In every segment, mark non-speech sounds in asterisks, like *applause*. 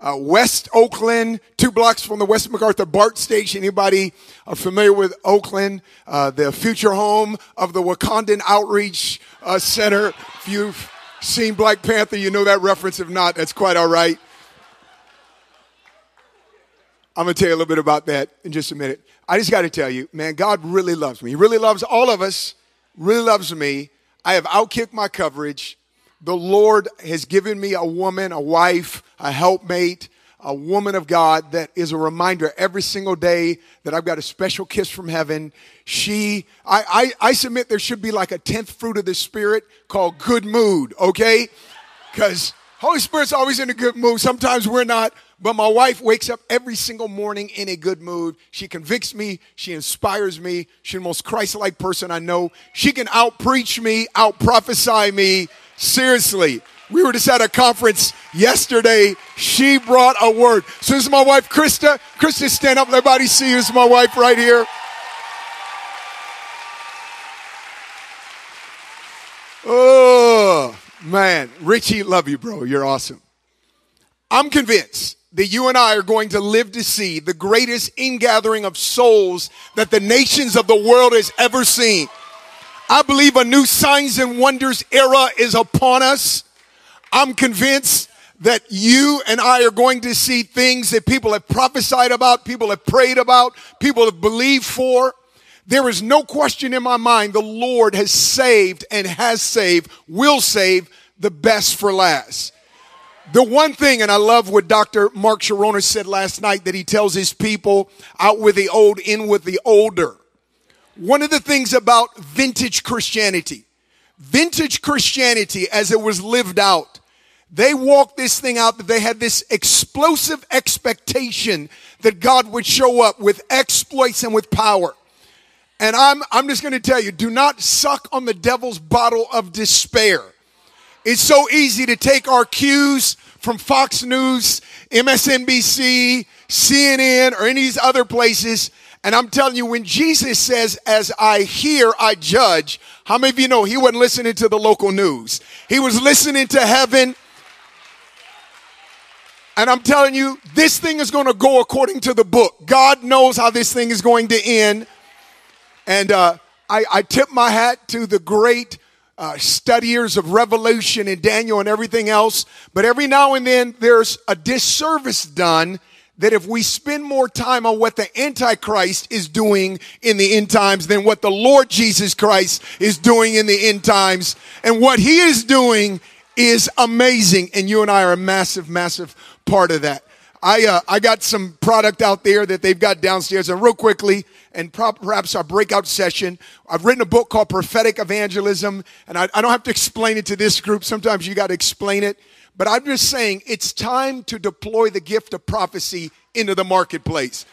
uh, West Oakland, two blocks from the West MacArthur BART station. Anybody are familiar with Oakland, uh, the future home of the Wakandan Outreach uh, Center? If you've seen Black Panther, you know that reference. If not, that's quite all right. I'm going to tell you a little bit about that in just a minute. I just got to tell you, man, God really loves me. He really loves all of us, really loves me. I have outkicked my coverage. The Lord has given me a woman, a wife, a helpmate, a woman of God that is a reminder every single day that I've got a special kiss from heaven. She, I, I, I submit there should be like a tenth fruit of the Spirit called good mood, okay? Because Holy Spirit's always in a good mood. Sometimes we're not. But my wife wakes up every single morning in a good mood. She convicts me. She inspires me. She's the most Christ like person I know. She can out preach me, out prophesy me. Seriously. We were just at a conference yesterday. She brought a word. So this is my wife, Krista. Krista, stand up. Let everybody see you. This is my wife right here. Oh, man. Richie, love you, bro. You're awesome. I'm convinced that you and I are going to live to see the greatest ingathering of souls that the nations of the world has ever seen. I believe a new signs and wonders era is upon us. I'm convinced that you and I are going to see things that people have prophesied about, people have prayed about, people have believed for. There is no question in my mind the Lord has saved and has saved, will save the best for last. The one thing, and I love what Dr. Mark Sharonis said last night, that he tells his people out with the old, in with the older. One of the things about vintage Christianity, vintage Christianity as it was lived out, they walked this thing out that they had this explosive expectation that God would show up with exploits and with power. And I'm, I'm just going to tell you, do not suck on the devil's bottle of despair. It's so easy to take our cues from Fox News, MSNBC, CNN, or any of these other places. And I'm telling you, when Jesus says, as I hear, I judge, how many of you know he wasn't listening to the local news? He was listening to heaven. And I'm telling you, this thing is going to go according to the book. God knows how this thing is going to end. And uh, I, I tip my hat to the great uh, studiers of Revelation and Daniel and everything else. But every now and then there's a disservice done that if we spend more time on what the Antichrist is doing in the end times than what the Lord Jesus Christ is doing in the end times, and what he is doing is amazing. And you and I are a massive, massive part of that. I, uh, I got some product out there that they've got downstairs. And real quickly, and perhaps our breakout session, I've written a book called Prophetic Evangelism. And I, I don't have to explain it to this group. Sometimes you got to explain it. But I'm just saying it's time to deploy the gift of prophecy into the marketplace.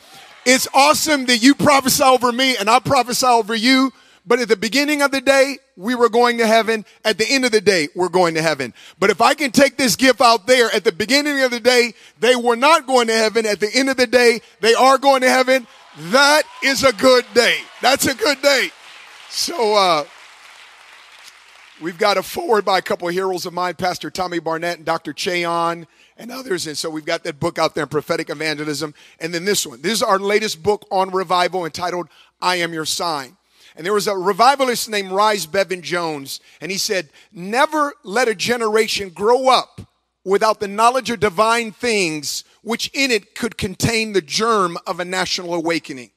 It's awesome that you prophesy over me and I prophesy over you. But at the beginning of the day, we were going to heaven. At the end of the day, we're going to heaven. But if I can take this gift out there, at the beginning of the day, they were not going to heaven. At the end of the day, they are going to heaven. That is a good day. That's a good day. So, uh, we've got a forward by a couple of heroes of mine, Pastor Tommy Barnett and Dr. Ché Ahn and others. And so we've got that book out there, Prophetic Evangelism. And then this one. This is our latest book on revival entitled, I Am Your Sign. And there was a revivalist named Rhys Bevan Jones, and he said, Never let a generation grow up without the knowledge of divine things, which in it could contain the germ of a national awakening.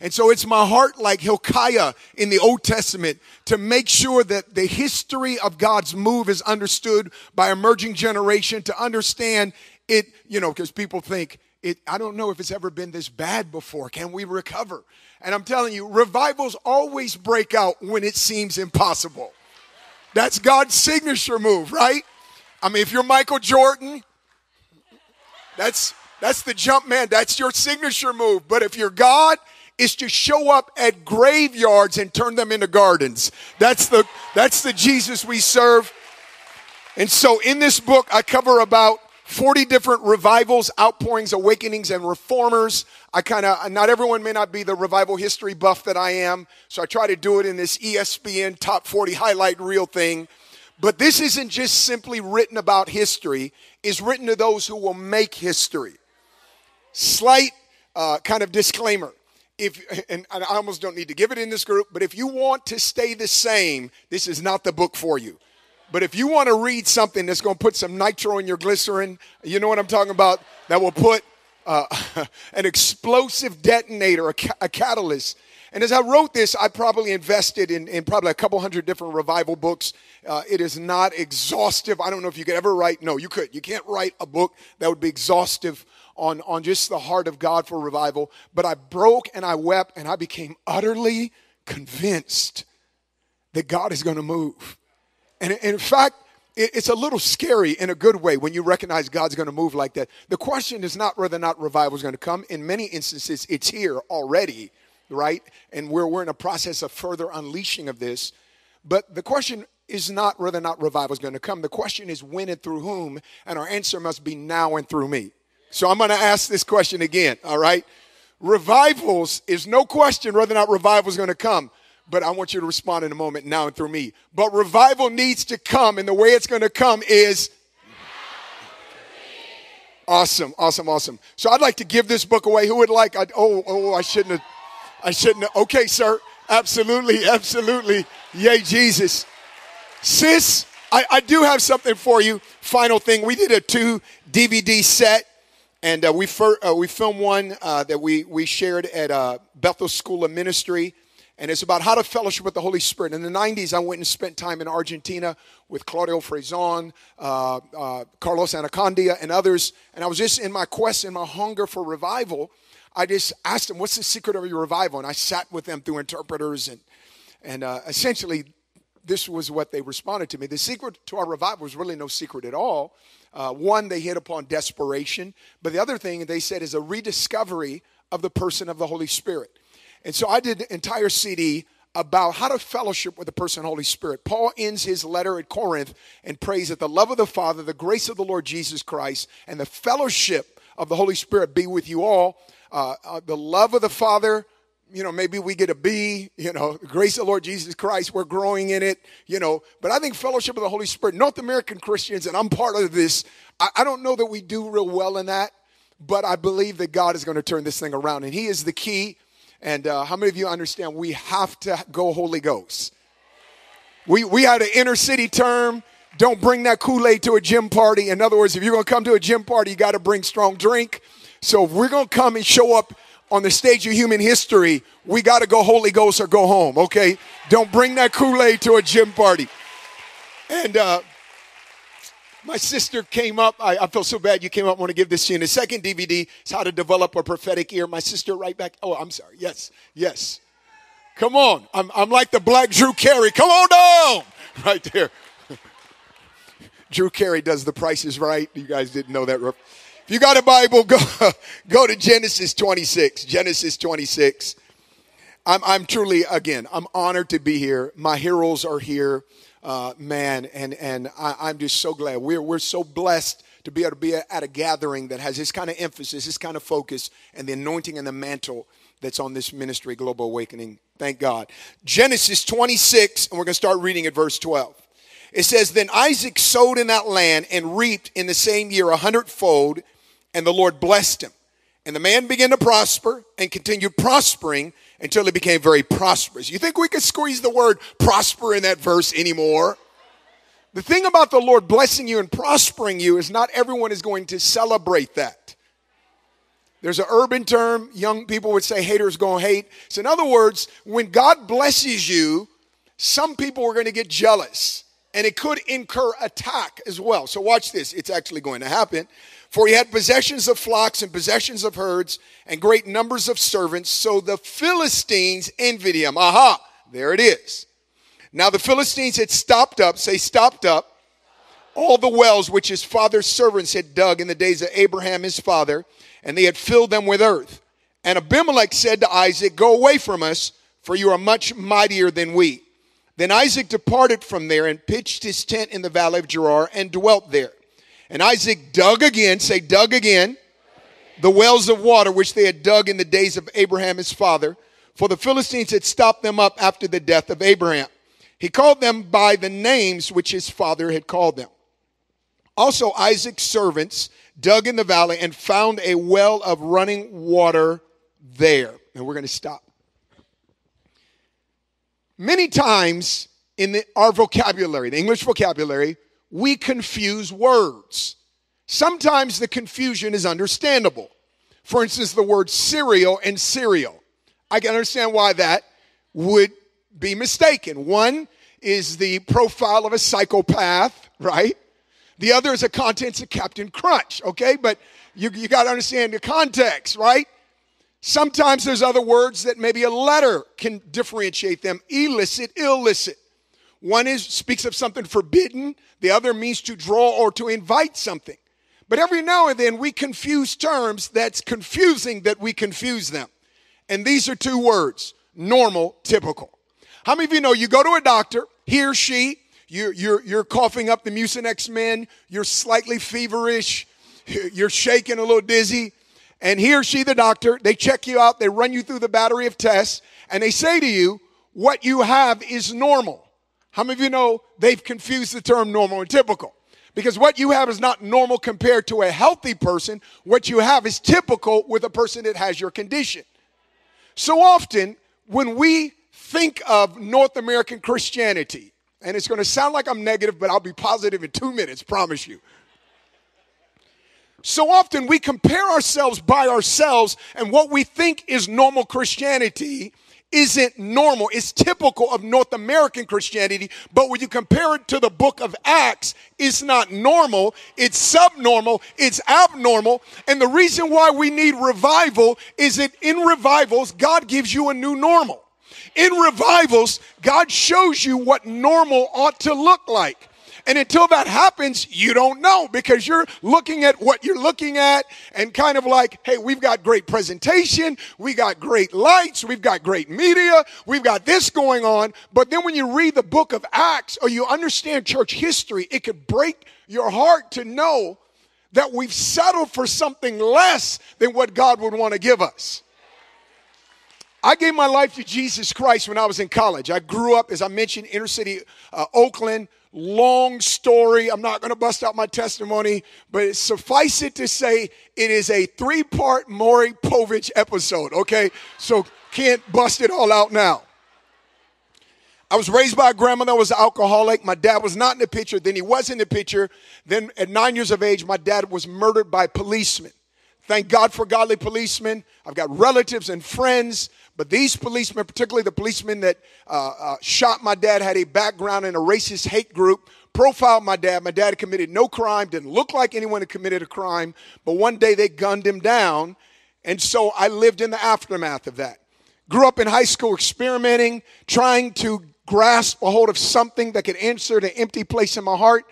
And so it's my heart, like Hilkiah in the Old Testament, to make sure that the history of God's move is understood by emerging generation, to understand it, you know, because people think, it, I don't know if it's ever been this bad before. Can we recover? And I'm telling you, revivals always break out when it seems impossible. That's God's signature move, right? I mean, if you're Michael Jordan, that's that's the jump man. That's your signature move. But if you're God, it's to show up at graveyards and turn them into gardens. That's the that's the Jesus we serve. And so in this book, I cover about 40 different revivals, outpourings, awakenings, and reformers. I kind of, not everyone may not be the revival history buff that I am, so I try to do it in this ESPN top 40 highlight reel thing. But this isn't just simply written about history, it's written to those who will make history. Slight uh, kind of disclaimer. If, and I almost don't need to give it in this group, but if you want to stay the same, this is not the book for you. But if you want to read something that's going to put some nitro in your glycerin, you know what I'm talking about, that will put uh, *laughs* an explosive detonator, a, ca- a, catalyst. And as I wrote this, I probably invested in, in probably a couple hundred different revival books. Uh, it is not exhaustive. I don't know if you could ever write, no, you could. You can't write a book that would be exhaustive on, on just the heart of God for revival. But I broke and I wept and I became utterly convinced that God is going to move. And in fact, it's a little scary in a good way when you recognize God's going to move like that. The question is not whether or not revival is going to come. In many instances, it's here already, right? And we're, we're in a process of further unleashing of this. But the question is not whether or not revival is going to come. The question is when and through whom. And our answer must be now and through me. So I'm going to ask this question again, all right? Revivals is no question whether or not revival is going to come but I want you to respond in a moment now and through me. But revival needs to come, and the way it's going to come is. Awesome, awesome, awesome. So I'd like to give this book away. Who would like? I, oh, oh, I shouldn't have. I shouldn't have. Okay, sir. Absolutely, absolutely. Yay, Jesus. Sis, I, I do have something for you. Final thing. We did a two DVD set, and uh, we, fir- uh, we filmed one uh, that we, we shared at uh, Bethel School of Ministry and it's about how to fellowship with the Holy Spirit. In the 90s, I went and spent time in Argentina with Claudio Freidzon, uh, uh, Carlos Anacondia, and others. And I was just in my quest, in my hunger for revival. I just asked them, What's the secret of your revival? And I sat with them through interpreters. And, and essentially, this was what they responded to me. The secret to our revival was really no secret at all. Uh, one, they hit upon desperation. But the other thing they said is a rediscovery of the person of the Holy Spirit. And so I did an entire CD about how to fellowship with the person Holy Spirit. Paul ends his letter at Corinth and prays that the love of the Father, the grace of the Lord Jesus Christ, and the fellowship of the Holy Spirit be with you all. Uh, uh, the love of the Father, you know, maybe we get a B, you know, *laughs* grace of the Lord Jesus Christ, we're growing in it, you know. But I think fellowship of the Holy Spirit, North American Christians, and I'm part of this, I, I don't know that we do real well in that, but I believe that God is going to turn this thing around. And He is the key and uh, how many of you understand we have to go Holy Ghost? We, we had an inner city term. Don't bring that Kool Aid to a gym party. In other words, if you're going to come to a gym party, you got to bring strong drink. So if we're going to come and show up on the stage of human history, we got to go Holy Ghost or go home, okay? Don't bring that Kool Aid to a gym party. And uh, my sister came up. I, I feel so bad you came up. I want to give this to you. In the second DVD is how to develop a prophetic ear. My sister right back. Oh, I'm sorry. Yes, yes. Come on. I'm, I'm like the black Drew Carey. Come on down. *laughs* Right there. *laughs* Drew Carey does the Price Is Right. You guys didn't know that. If you got a Bible, *laughs* go, go to Genesis 26. Genesis 26. I'm, I'm truly, again, I'm honored to be here. My heroes are here uh, man, and and I, am just so glad we're we're so blessed to be able to be at a gathering that has this kind of emphasis, this kind of focus, and the anointing and the mantle that's on this ministry, Global Awakening. Thank God. Genesis 26, and we're going to start reading at verse 12. It says, Then Isaac sowed in that land and reaped in the same year a hundredfold, and the Lord blessed him. And the man began to prosper and continued prospering until he became very prosperous. You think we could squeeze the word prosper in that verse anymore? The thing about the Lord blessing you and prospering you is not everyone is going to celebrate that. There's an urban term, young people would say haters gonna hate. So, in other words, when God blesses you, some people are going to get jealous and it could incur attack as well. So, watch this, it's actually going to happen. For he had possessions of flocks and possessions of herds and great numbers of servants. So the Philistines envied him. Aha, there it is. Now the Philistines had stopped up, say, stopped up, all the wells which his father's servants had dug in the days of Abraham his father, and they had filled them with earth. And Abimelech said to Isaac, Go away from us, for you are much mightier than we. Then Isaac departed from there and pitched his tent in the valley of Gerar and dwelt there. And Isaac dug again, say, dug again, the wells of water which they had dug in the days of Abraham his father, for the Philistines had stopped them up after the death of Abraham. He called them by the names which his father had called them. Also, Isaac's servants dug in the valley and found a well of running water there. And we're going to stop. Many times in the, our vocabulary, the English vocabulary, we confuse words. Sometimes the confusion is understandable. For instance, the word serial and cereal. I can understand why that would be mistaken. One is the profile of a psychopath, right? The other is the contents of Captain Crunch, okay? But you, you got to understand the context, right? Sometimes there's other words that maybe a letter can differentiate them illicit, elicit. One is speaks of something forbidden, the other means to draw or to invite something. But every now and then we confuse terms that's confusing that we confuse them. And these are two words normal, typical. How many of you know you go to a doctor, he or she, you're, you're, you're coughing up the Mucinex men, you're slightly feverish, you're shaking a little dizzy, and he or she, the doctor, they check you out, they run you through the battery of tests, and they say to you, what you have is normal. How many of you know they've confused the term normal and typical? Because what you have is not normal compared to a healthy person. What you have is typical with a person that has your condition. So often, when we think of North American Christianity, and it's going to sound like I'm negative, but I'll be positive in two minutes, promise you. So often we compare ourselves by ourselves, and what we think is normal Christianity isn't normal. It's typical of North American Christianity, but when you compare it to the book of Acts, it's not normal, it's subnormal, it's abnormal. And the reason why we need revival is that in revivals, God gives you a new normal. In revivals, God shows you what normal ought to look like. And until that happens, you don't know because you're looking at what you're looking at and kind of like, hey, we've got great presentation, we got great lights, we've got great media, we've got this going on. But then when you read the book of Acts or you understand church history, it could break your heart to know that we've settled for something less than what God would want to give us. I gave my life to Jesus Christ when I was in college. I grew up, as I mentioned, inner city uh, Oakland, long story. I'm not going to bust out my testimony, but suffice it to say, it is a three part Maury Povich episode, okay? So can't bust it all out now. I was raised by a grandmother that was an alcoholic. My dad was not in the picture. Then he was in the picture. Then at nine years of age, my dad was murdered by policemen. Thank God for godly policemen. I've got relatives and friends but these policemen, particularly the policeman that uh, uh, shot my dad, had a background in a racist hate group, profiled my dad. My dad committed no crime, didn't look like anyone had committed a crime, but one day they gunned him down. And so I lived in the aftermath of that. Grew up in high school experimenting, trying to grasp a hold of something that could answer the empty place in my heart.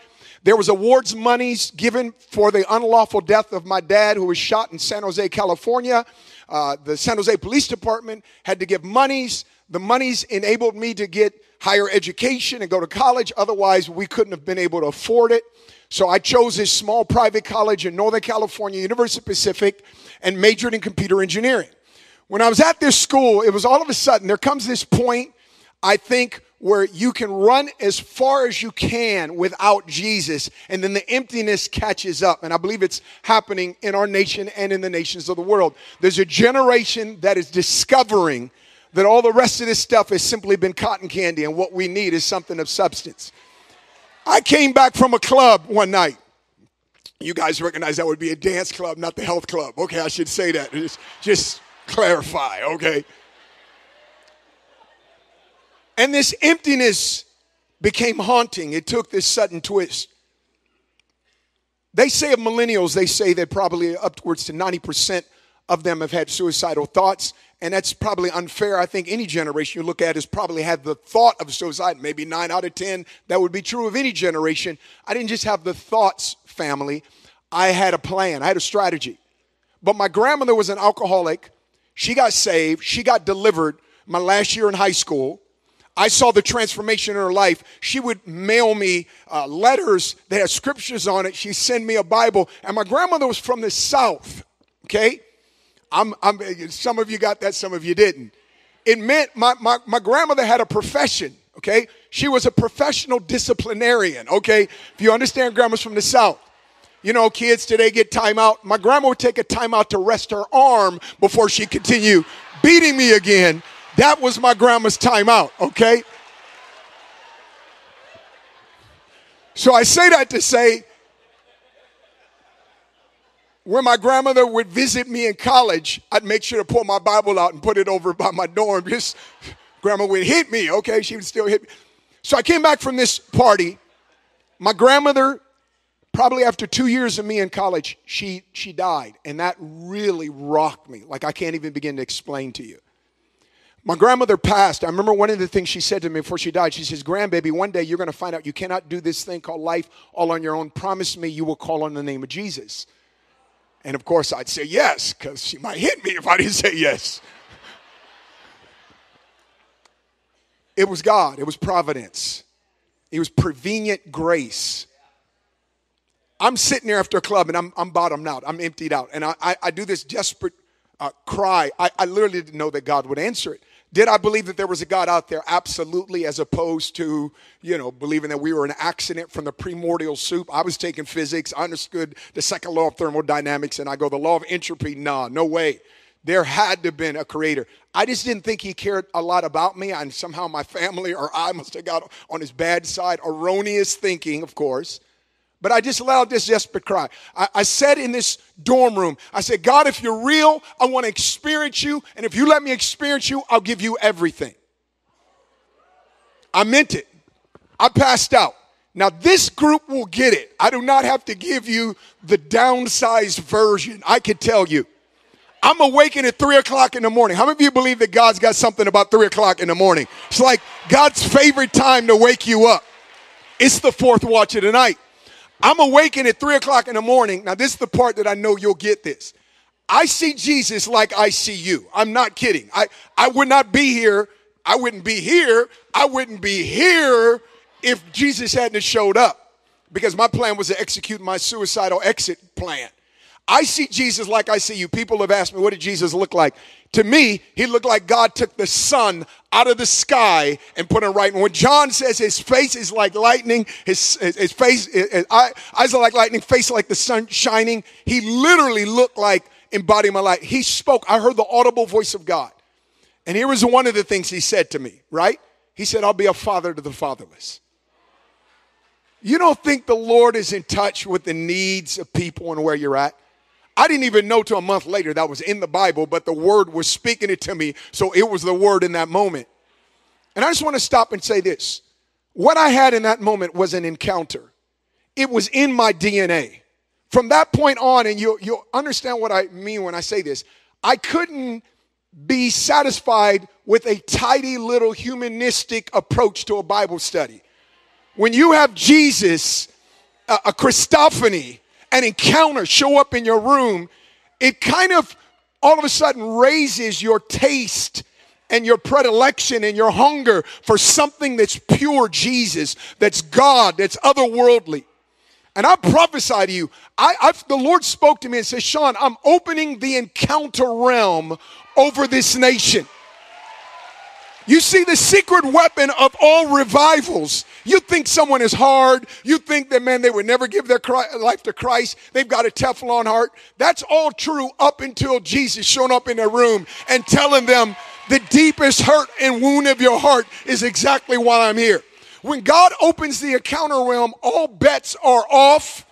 There was awards monies given for the unlawful death of my dad who was shot in San Jose, California. Uh, the San Jose Police Department had to give monies. The monies enabled me to get higher education and go to college. Otherwise, we couldn't have been able to afford it. So I chose this small private college in Northern California, University Pacific, and majored in computer engineering. When I was at this school, it was all of a sudden, there comes this point, I think, where you can run as far as you can without Jesus, and then the emptiness catches up. And I believe it's happening in our nation and in the nations of the world. There's a generation that is discovering that all the rest of this stuff has simply been cotton candy, and what we need is something of substance. I came back from a club one night. You guys recognize that would be a dance club, not the health club. Okay, I should say that. Just, just clarify, okay? And this emptiness became haunting. It took this sudden twist. They say of millennials, they say that probably upwards to 90% of them have had suicidal thoughts. And that's probably unfair. I think any generation you look at has probably had the thought of suicide. Maybe nine out of 10. That would be true of any generation. I didn't just have the thoughts, family. I had a plan, I had a strategy. But my grandmother was an alcoholic. She got saved, she got delivered my last year in high school. I saw the transformation in her life. She would mail me uh, letters that had scriptures on it. She'd send me a Bible. And my grandmother was from the South, okay? I'm, I'm, some of you got that, some of you didn't. It meant my, my, my grandmother had a profession, okay? She was a professional disciplinarian, okay? If you understand grandma's from the South. You know, kids today get timeout. My grandma would take a timeout to rest her arm before she continued beating me again. That was my grandma's timeout, okay? So I say that to say, when my grandmother would visit me in college, I'd make sure to pull my Bible out and put it over by my dorm. *laughs* Just grandma would hit me, okay? She would still hit me. So I came back from this party. My grandmother, probably after two years of me in college, she she died, and that really rocked me. Like I can't even begin to explain to you. My grandmother passed. I remember one of the things she said to me before she died. She says, Grandbaby, one day you're going to find out you cannot do this thing called life all on your own. Promise me you will call on the name of Jesus. And of course, I'd say yes, because she might hit me if I didn't say yes. It was God, it was providence, it was prevenient grace. I'm sitting there after a club and I'm, I'm bottomed out, I'm emptied out. And I, I, I do this desperate uh, cry. I, I literally didn't know that God would answer it. Did I believe that there was a God out there? Absolutely, as opposed to, you know, believing that we were an accident from the primordial soup. I was taking physics, I understood the second law of thermodynamics, and I go, the law of entropy, nah, no way. There had to have been a creator. I just didn't think he cared a lot about me, and somehow my family or I must have got on his bad side. Erroneous thinking, of course. But I just allowed this desperate cry. I, I, said in this dorm room, I said, God, if you're real, I want to experience you. And if you let me experience you, I'll give you everything. I meant it. I passed out. Now, this group will get it. I do not have to give you the downsized version. I could tell you. I'm awakened at three o'clock in the morning. How many of you believe that God's got something about three o'clock in the morning? It's like God's favorite time to wake you up. It's the fourth watch of the night. I'm awakened at three o'clock in the morning. Now, this is the part that I know you'll get this. I see Jesus like I see you. I'm not kidding. I, I would not be here. I wouldn't be here. I wouldn't be here if Jesus hadn't showed up because my plan was to execute my suicidal exit plan. I see Jesus like I see you. People have asked me, what did Jesus look like? To me, he looked like God took the sun out of the sky and put it right. And when John says his face is like lightning, his, his, his face, his eyes are like lightning, face like the sun shining, he literally looked like embodiment light. He spoke. I heard the audible voice of God. And here was one of the things he said to me, right? He said, I'll be a father to the fatherless. You don't think the Lord is in touch with the needs of people and where you're at? I didn't even know till a month later that was in the Bible, but the word was speaking it to me. So it was the word in that moment. And I just want to stop and say this. What I had in that moment was an encounter. It was in my DNA. From that point on, and you'll, you'll understand what I mean when I say this, I couldn't be satisfied with a tidy little humanistic approach to a Bible study. When you have Jesus, a, a Christophany, an encounter show up in your room, it kind of all of a sudden raises your taste and your predilection and your hunger for something that's pure Jesus, that's God, that's otherworldly. And I prophesy to you, I, I've, the Lord spoke to me and said, Sean, I'm opening the encounter realm over this nation. You see, the secret weapon of all revivals. You think someone is hard. You think that, man, they would never give their life to Christ. They've got a Teflon heart. That's all true up until Jesus showing up in their room and telling them the deepest hurt and wound of your heart is exactly why I'm here. When God opens the encounter realm, all bets are off.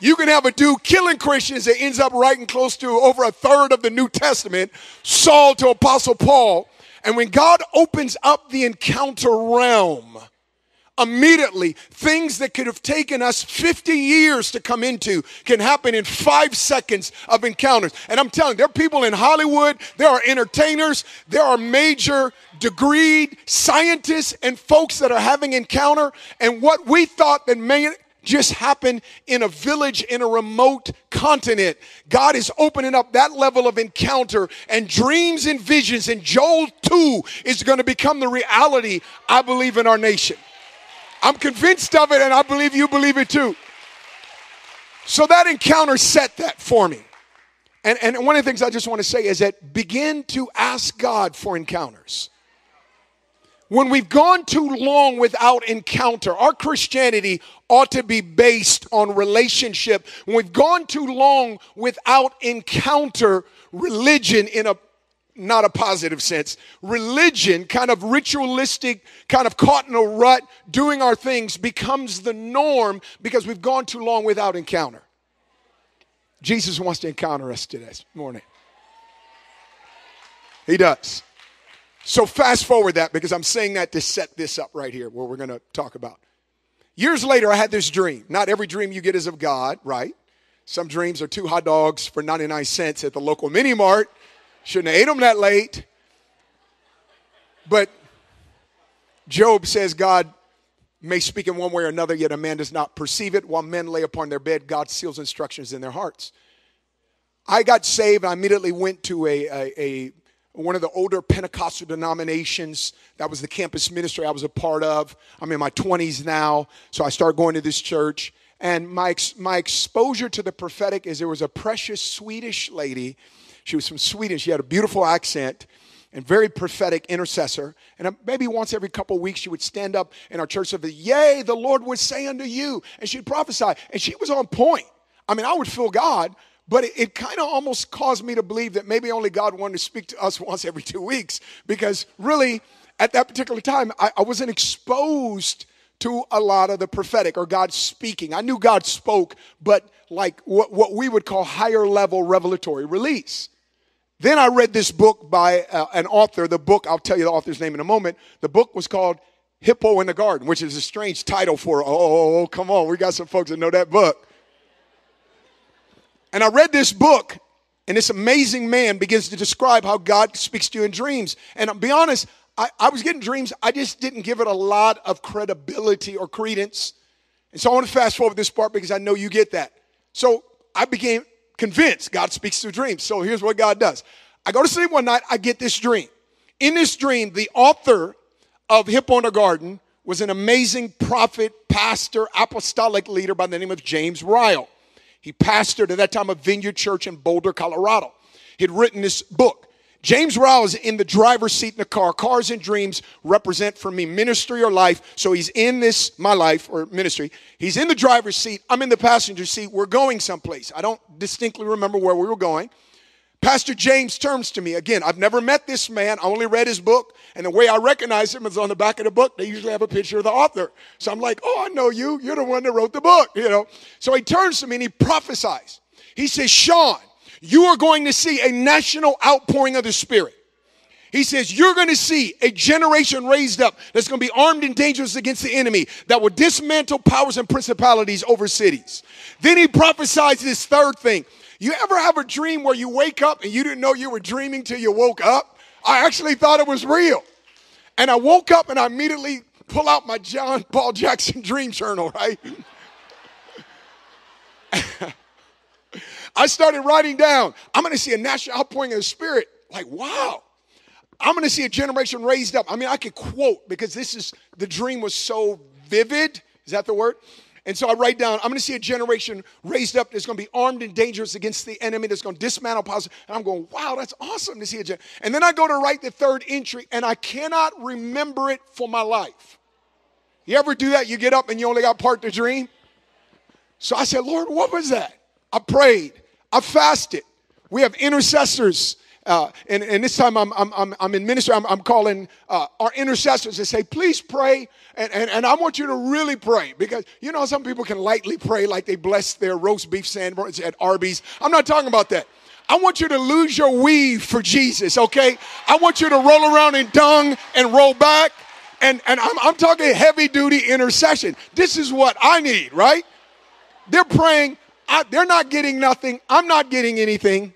You can have a dude killing Christians that ends up writing close to over a third of the New Testament, Saul to Apostle Paul and when God opens up the encounter realm, immediately things that could have taken us 50 years to come into can happen in five seconds of encounters. And I'm telling you, there are people in Hollywood, there are entertainers, there are major degreed scientists and folks that are having encounter. And what we thought that may just happened in a village in a remote continent. God is opening up that level of encounter and dreams and visions. And Joel 2 is going to become the reality, I believe, in our nation. I'm convinced of it, and I believe you believe it too. So that encounter set that for me. And, and one of the things I just want to say is that begin to ask God for encounters. when we've gone too long without encounter, our Christianity ought to be based on relationship. We've gone too long without encounter, religion in a not a positive sense, religion, kind of ritualistic, kind of caught in a rut, doing our things becomes the norm because we've gone too long without encounter. Jesus wants to encounter us today morning. He does. So fast forward that because I'm saying that to set this up right here, what we're going to talk about. Years later, I had this dream. Not every dream you get is of God, right? Some dreams are two hot dogs for 99 cents at the local mini mart. Shouldn't have ate them that late. But Job says God may speak in one way or another, yet a man does not perceive it. While men lay upon their bed, God seals instructions in their hearts. I got saved. I immediately went to a, a, a one of the older Pentecostal denominations. That was the campus ministry I was a part of. I'm in my 20s now, so I started going to this church. And my, my exposure to the prophetic is there was a precious Swedish lady. She was from Sweden. She had a beautiful accent and very prophetic intercessor. And uh, maybe once every couple of weeks, she would stand up in our church say, Yea, the Lord would say unto you. And she'd prophesy. And she was on point. I mean, I would feel God, but it, it kind of almost caused me to believe that maybe only God wanted to speak to us *laughs* once every two weeks because really, at that particular time, I, I wasn't exposed to a lot of the prophetic or God speaking. I knew God spoke, but like what, what we would call higher level revelatory release. Then I read this book by uh, an author. The book, I'll tell you the author's name in a moment. The book was called Hippo in the Garden, which is a strange title for, oh, oh, oh come on, we got some folks that know that book. And I read this book, and this amazing man begins to describe how God speaks to you in dreams. And I'll be honest, I, I was getting dreams, I just didn't give it a lot of credibility or credence. And so I want to fast forward this part because I know you get that. So I became convinced God speaks through dreams. So here's what God does I go to sleep one night, I get this dream. In this dream, the author of Hippo in the Garden was an amazing prophet, pastor, apostolic leader by the name of James Ryle. He pastored at that time a vineyard church in Boulder, Colorado. He'd written this book. James Ryle is in the driver's seat in the car. Cars and dreams represent for me ministry or life. So he's in this, my life or ministry. He's in the driver's seat. I'm in the passenger seat. We're going someplace. I don't distinctly remember where we were going. Pastor James turns to me. Again, I've never met this man. I only read his book. And the way I recognize him is on the back of the book. They usually have a picture of the author. So I'm like, oh, I know you. You're the one that wrote the book, you know. So he turns to me and he prophesies. He says, Sean, you are going to see a national outpouring of the Spirit. He says, You're going to see a generation raised up that's going to be armed and dangerous against the enemy that will dismantle powers and principalities over cities. Then he prophesies this third thing you ever have a dream where you wake up and you didn't know you were dreaming till you woke up? I actually thought it was real. And I woke up and I immediately pull out my John Paul *laughs* Jackson dream journal, right? *laughs* I started writing down, I'm going to see a national outpouring of the Spirit. Like, wow. I'm going to see a generation raised up. I mean, I could quote because this is, the dream was so vivid. Is that the word? And so I write down, I'm going to see a generation raised up that's going to be armed and dangerous against the enemy, that's going to dismantle powers. And I'm going, wow, that's awesome to see a generation. And then I go to write the third entry, and I cannot remember it for my life. You ever do that? You get up and you only got part the dream? So I said, Lord, what was that? I prayed. I fasted. We have intercessors uh, and, and this time I'm, I'm, I'm in ministry, I'm, I'm calling uh, our intercessors and say, please pray. And, and, and I want you to really pray because, you know, some people can lightly pray like they bless their roast beef sandwich at Arby's. I'm not talking about that. I want you to lose your weave for Jesus, okay? I want you to roll around in dung and roll back. And, and I'm, I'm talking heavy duty intercession. This is what I need, right? They're praying. I, they're not getting nothing. I'm not getting anything.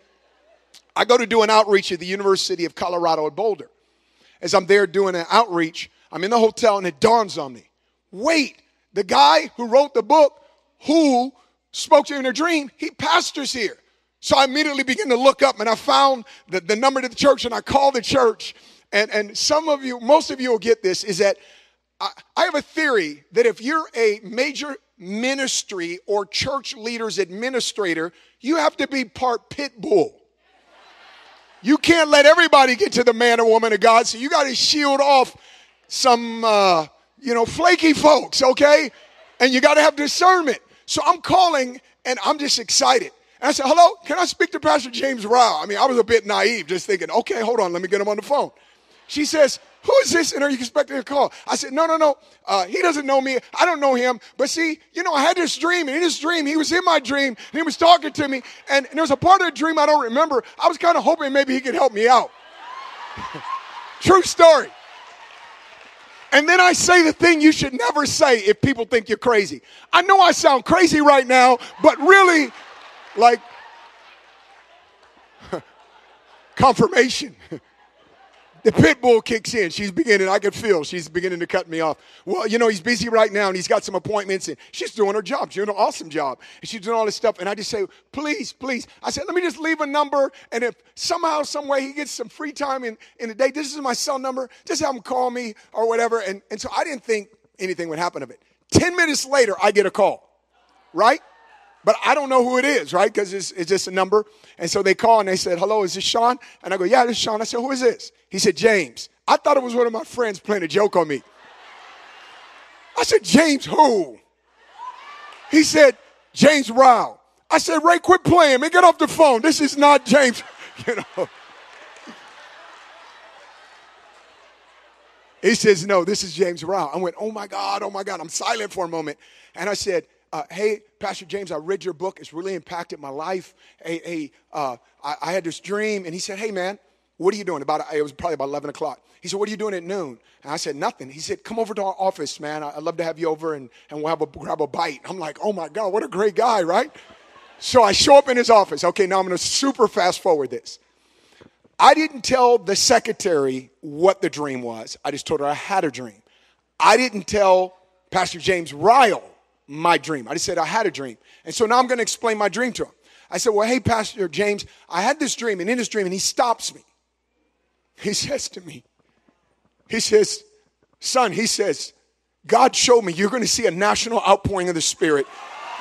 I go to do an outreach at the University of Colorado at Boulder. As I'm there doing an outreach, I'm in the hotel and it dawns on me wait, the guy who wrote the book, who spoke to you in a dream, he pastors here. So I immediately begin to look up and I found the, the number to the church and I called the church. And, and some of you, most of you will get this, is that I, I have a theory that if you're a major ministry or church leader's administrator, you have to be part pit bull. You can't let everybody get to the man or woman of God, so you got to shield off some, uh, you know, flaky folks, okay? And you got to have discernment. So I'm calling and I'm just excited. And I said, hello, can I speak to Pastor James Ryle? I mean, I was a bit naive, just thinking, okay, hold on, let me get him on the phone. She says, who is this? And are you expecting a call? I said, no, no, no. Uh, he doesn't know me. I don't know him. But see, you know, I had this dream, and in this dream, he was in my dream, and he was talking to me. And, and there was a part of the dream I don't remember. I was kind of hoping maybe he could help me out. *laughs* True story. And then I say the thing you should never say if people think you're crazy. I know I sound crazy right now, but really, like, *laughs* confirmation. *laughs* the pit bull kicks in. She's beginning, I can feel she's beginning to cut me off. Well, you know, he's busy right now and he's got some appointments and she's doing her job. She's doing an awesome job. And she's doing all this stuff. And I just say, please, please. I said, let me just leave a number. And if somehow, some way he gets some free time in, in the day, this is my cell number. Just have him call me or whatever. And, and so I didn't think anything would happen of it. 10 minutes later, I get a call, right? But I don't know who it is, right? Because it's, it's just a number. And so they call and they said, hello, is this Sean? And I go, yeah, this is Sean. I said, who is this? He said, James. I thought it was one of my friends playing a joke on me. I said, James who? He said, James Ryle. I said, Ray, quit playing, man. Get off the phone. This is not James. *laughs* You know. He says, No, this is James Ryle. I went, Oh my God, oh my God. I'm silent for a moment. And I said, uh, hey, Pastor James, I read your book. It's really impacted my life. Hey, hey uh, I, I, had this dream. And he said, hey, man, what are you doing? About It was probably about 11 o'clock. He said, what are you doing at noon? And I said, nothing. He said, come over to our office, man. I'd love to have you over and, and we'll have a, grab a bite. I'm like, oh my God, what a great guy, right? So I show up in his office. Okay, now I'm going to super fast forward this. I didn't tell the secretary what the dream was. I just told her I had a dream. I didn't tell Pastor James Ryle my dream. I just said I had a dream. And so now I'm going to explain my dream to him. I said, Well, hey, Pastor James, I had this dream. And in this dream, and he stops me. He *laughs* says to me, He says, Son, he says, God showed me you're going to see a national outpouring of the Spirit.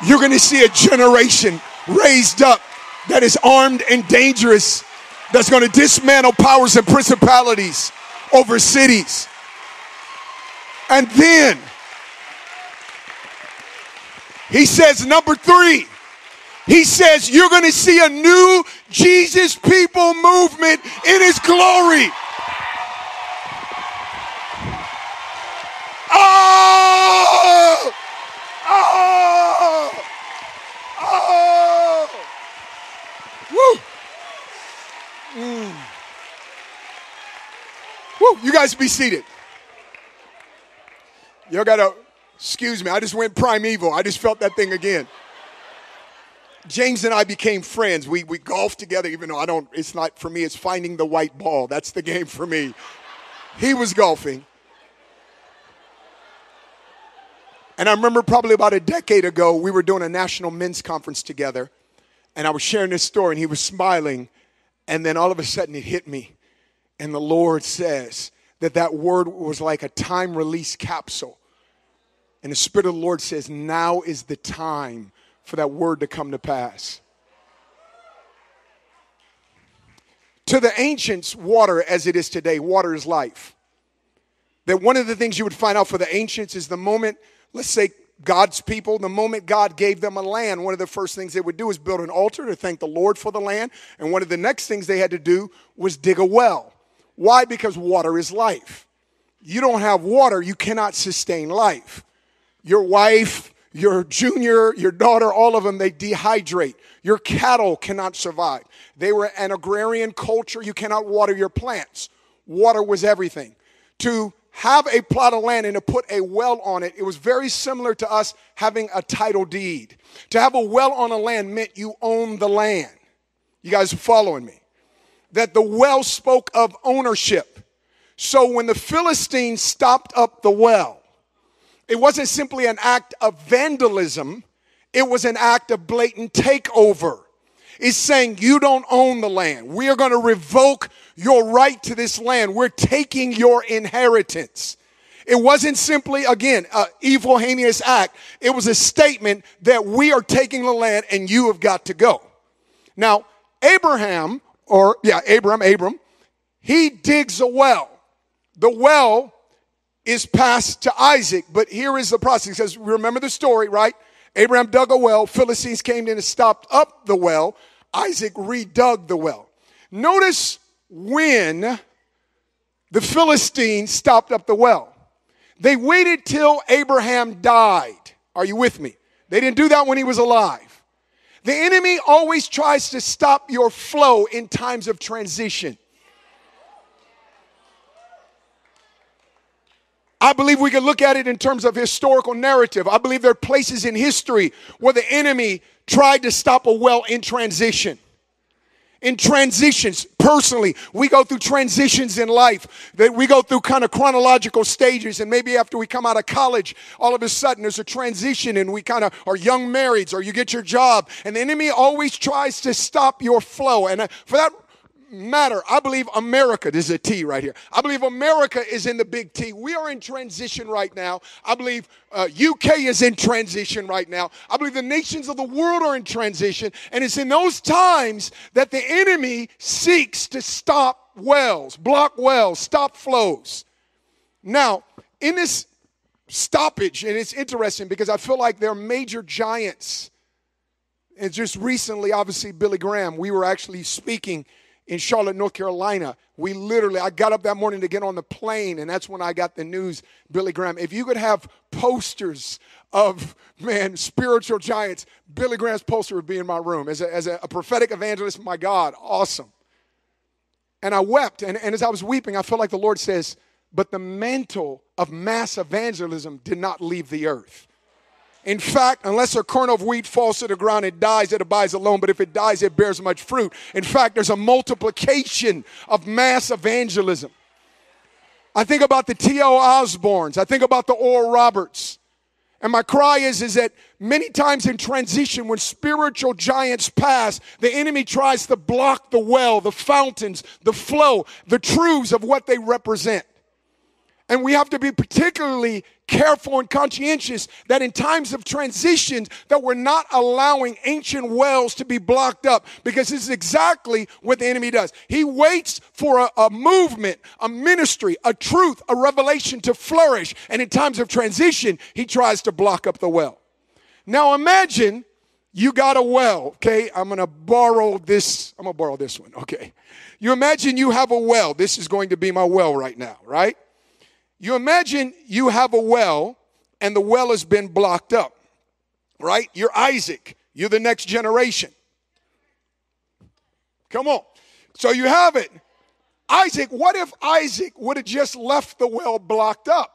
You're going to see a generation raised up that is armed and dangerous, that's going to dismantle powers and principalities over cities. And then he says, number three, he says, you're going to see a new Jesus people movement in his glory. Oh! Oh! Oh! Woo! Mm. Woo! You guys be seated. Y'all got to Excuse me, I just went primeval. I just felt that thing again. James and I became friends. We, we golfed together, even though I don't, it's not for me, it's finding the white ball. That's the game for me. He was golfing. And I remember probably about a decade ago, we were doing a national men's conference together. And I was sharing this story, and he was smiling. And then all of a sudden, it hit me. And the Lord says that that word was like a time release capsule and the Spirit of the Lord says, now is the time for that word to come to pass. To the ancients, water as it is today, water is life. That one of the things you would find out for the ancients is the moment, let's say God's people, the moment God gave them a land, one of the first things they would do is build an altar to thank the Lord for the land. And one of the next things they had to do was dig a well. Why? Because water is life. You don't have water, you cannot sustain life your wife, your junior, your daughter, all of them, they dehydrate. Your cattle cannot survive. They were an agrarian culture. You cannot water your plants. Water was everything. To have a plot of land and to put a well on it, it was very similar to us having a title deed. To have a well on a land meant you owned the land. You guys following me? That the well spoke of ownership. So when the Philistines stopped up the well, it wasn't simply an act of vandalism, it was an act of blatant takeover. It's saying you don't own the land. We are going to revoke your right to this land. We're taking your inheritance. It wasn't simply, again, an evil, heinous act. It was a statement that we are taking the land and you have got to go. Now, Abraham, or yeah, Abram, Abram, he digs a well. The well is passed to Isaac. But here is the process. Says, remember the story, right? Abraham dug a well, Philistines came in and stopped up the well. Isaac redug the well. Notice when the Philistines stopped up the well. They waited till Abraham died. Are you with me? They didn't do that when he was alive. The enemy always tries to stop your flow in times of transition. I believe we can look at it in terms of historical narrative. I believe there are places in history where the enemy tried to stop a well in transition. In transitions, personally, we go through transitions in life that we go through kind of chronological stages. And maybe after we come out of college, all of a sudden there's a transition and we kind of are young marrieds or you get your job. And the enemy always tries to stop your flow. And uh, for that matter. I believe America, this is a T right here. I believe America is in the big T. We are in transition right now. I believe uh, UK is in transition right now. I believe the nations of the world are in transition. And it's in those times that the enemy seeks to stop wells, block wells, stop flows. Now, in this stoppage, and it's interesting because I feel like there are major giants. And just recently, obviously, Billy Graham, we were actually speaking in Charlotte, North Carolina. We literally, I got up that morning to get on the plane, and that's when I got the news, Billy Graham. If you could have posters of, man, spiritual giants, Billy Graham's poster would be in my room. As a, as a, a prophetic evangelist, my God, awesome. And I wept, and, and as I was weeping, I felt like the Lord says, but the mantle of mass evangelism did not leave the earth. In fact, unless a kernel of wheat falls to the ground and dies, it abides alone. But if it dies, it bears much fruit. In fact, there's a multiplication of mass evangelism. I think about the T.L. Osborns. I think about the Oral Roberts. And my cry is, is that many times in transition, when spiritual giants pass, the enemy tries to block the well, the fountains, the flow, the truths of what they represent. And we have to be particularly careful and conscientious that in times of transitions that we're not allowing ancient wells to be blocked up because this is exactly what the enemy does. He waits for a, a movement, a ministry, a truth, a revelation to flourish. And in times of transition, he tries to block up the well. Now imagine you got a well, okay? I'm gonna borrow this, I'm gonna borrow this one, okay? You imagine you have a well. This is going to be my well right now, right? You imagine you have a well and the well has been blocked up, right? You're Isaac, you're the next generation. Come on. So you have it. Isaac, what if Isaac would have just left the well blocked up?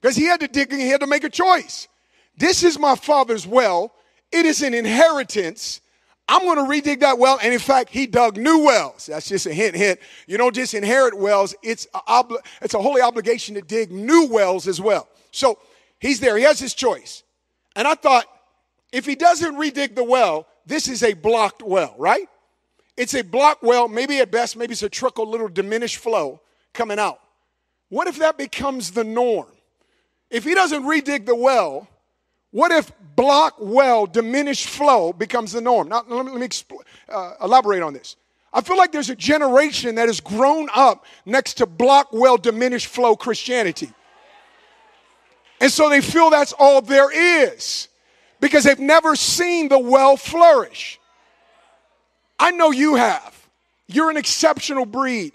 Because he had to dig, he had to make a choice. This is my father's well. It is an inheritance. I'm going to redig that well. And in fact, he dug new wells. That's just a hint, hint. You don't just inherit wells. It's a, obli- it's a holy obligation to dig new wells as well. So he's there. He has his choice. And I thought, if he doesn't redig the well, this is a blocked well, right? It's a blocked well. Maybe at best, maybe it's a trickle, little diminished flow coming out. What if that becomes the norm? If he doesn't redig the well, what if block well, diminished flow becomes the norm? Now, let me, let me expl- uh, elaborate on this. I feel like there's a generation that has grown up next to block well, diminished flow Christianity. And so they feel that's all there is because they've never seen the well flourish. I know you have. You're an exceptional breed.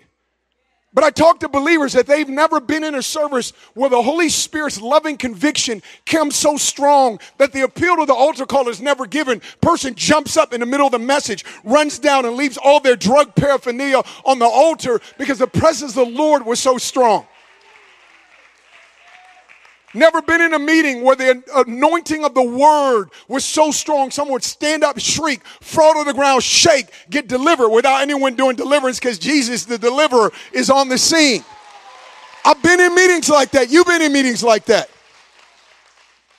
But I talk to believers that they've never been in a service where the Holy Spirit's loving conviction comes so strong that the appeal to the altar call is never given. Person jumps up in the middle of the message, runs down and leaves all their drug paraphernalia on the altar because the presence of the Lord was so strong. Never been in a meeting where the anointing of the word was so strong, someone would stand up, shriek, fall to the ground, shake, get delivered without anyone doing deliverance because Jesus, the deliverer, is on the scene. I've been in meetings like that. You've been in meetings like that.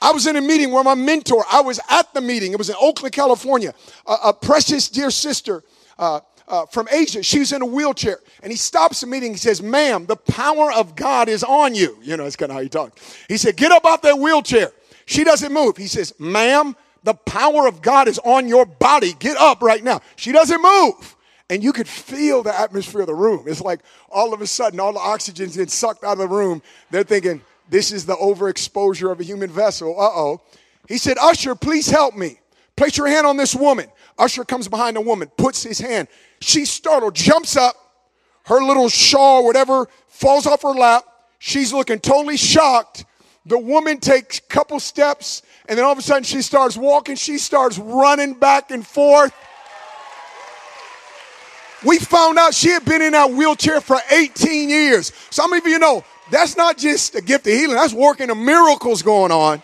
I was in a meeting where my mentor, I was at the meeting. It was in Oakland, California. A, a precious dear sister uh, uh, from Asia. She's in a wheelchair. And he stops the meeting. He says, Ma'am, the power of God is on you. You know, that's kind of how he talks. He said, Get up out that wheelchair. She doesn't move. He says, Ma'am, the power of God is on your body. Get up right now. She doesn't move. and you could feel the atmosphere of the room. It's like all of a sudden, all the oxygen's getting sucked out of the room. They're thinking, this is the overexposure of a human vessel. Uh oh. He said, Usher, please help me. Place your hand on this woman. Usher comes behind the woman, puts his hand. She's startled, jumps up. Her little shawl, whatever, falls off her lap. She's looking totally shocked. The woman takes a couple steps, and then all of a sudden she starts walking. She starts running back and forth. We found out she had been in that wheelchair for 18 years. Some of you know that's not just a gift of healing, that's working of miracles going on.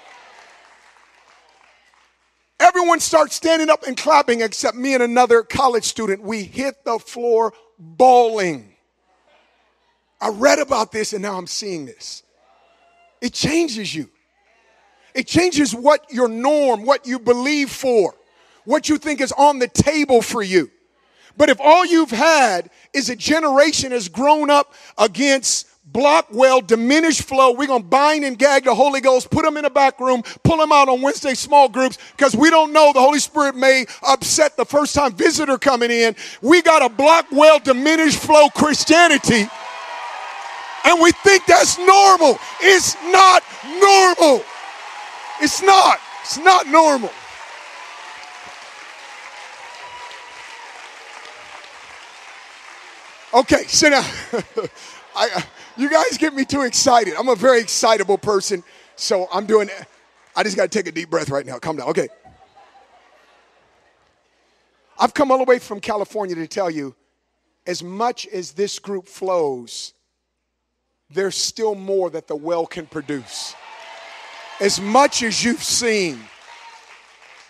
Everyone starts standing up and clapping except me and another college student. We hit the floor bawling. I read about this and now I'm seeing this. It changes you. It changes what your norm, what you believe for, what you think is on the table for you. But if all you've had is a generation has grown up against Blockwell, diminished flow. We're going to bind and gag the Holy Ghost, put them in a back room, pull them out on Wednesday small groups because we don't know the Holy Spirit may upset the first time visitor coming in. We got a Blockwell, diminished flow Christianity and we think that's normal. It's not normal. It's not. It's not normal. Okay, sit down. *laughs* I, you guys get me too excited. I'm a very excitable person, so I'm doing. I just got to take a deep breath right now. Calm down. Okay. I've come all the way from California to tell you, as much as this group flows, there's still more that the well can produce. As much as you've seen,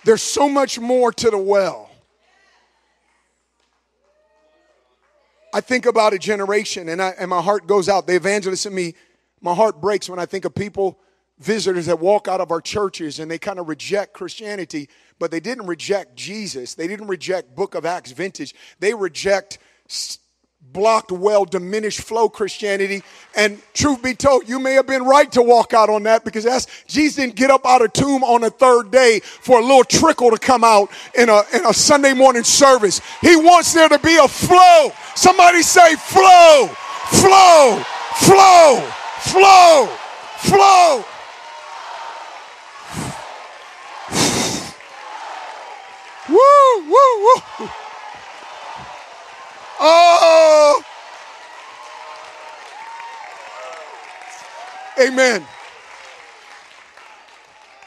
there's so much more to the well. I think about a generation and, I, and my heart goes out. The evangelist in me, my heart breaks when I think of people, visitors that walk out of our churches and they kind of reject Christianity, but they didn't reject Jesus. They didn't reject Book of Acts vintage. They reject blocked well diminished flow Christianity. And truth be told, you may have been right to walk out on that because that's Jesus didn't get up out of tomb on the third day for a little trickle to come out in a, in a Sunday morning service. He wants there to be a flow. Somebody say flow, flow, flow, flow, flow. *sighs* woo, woo, woo. Oh! Amen.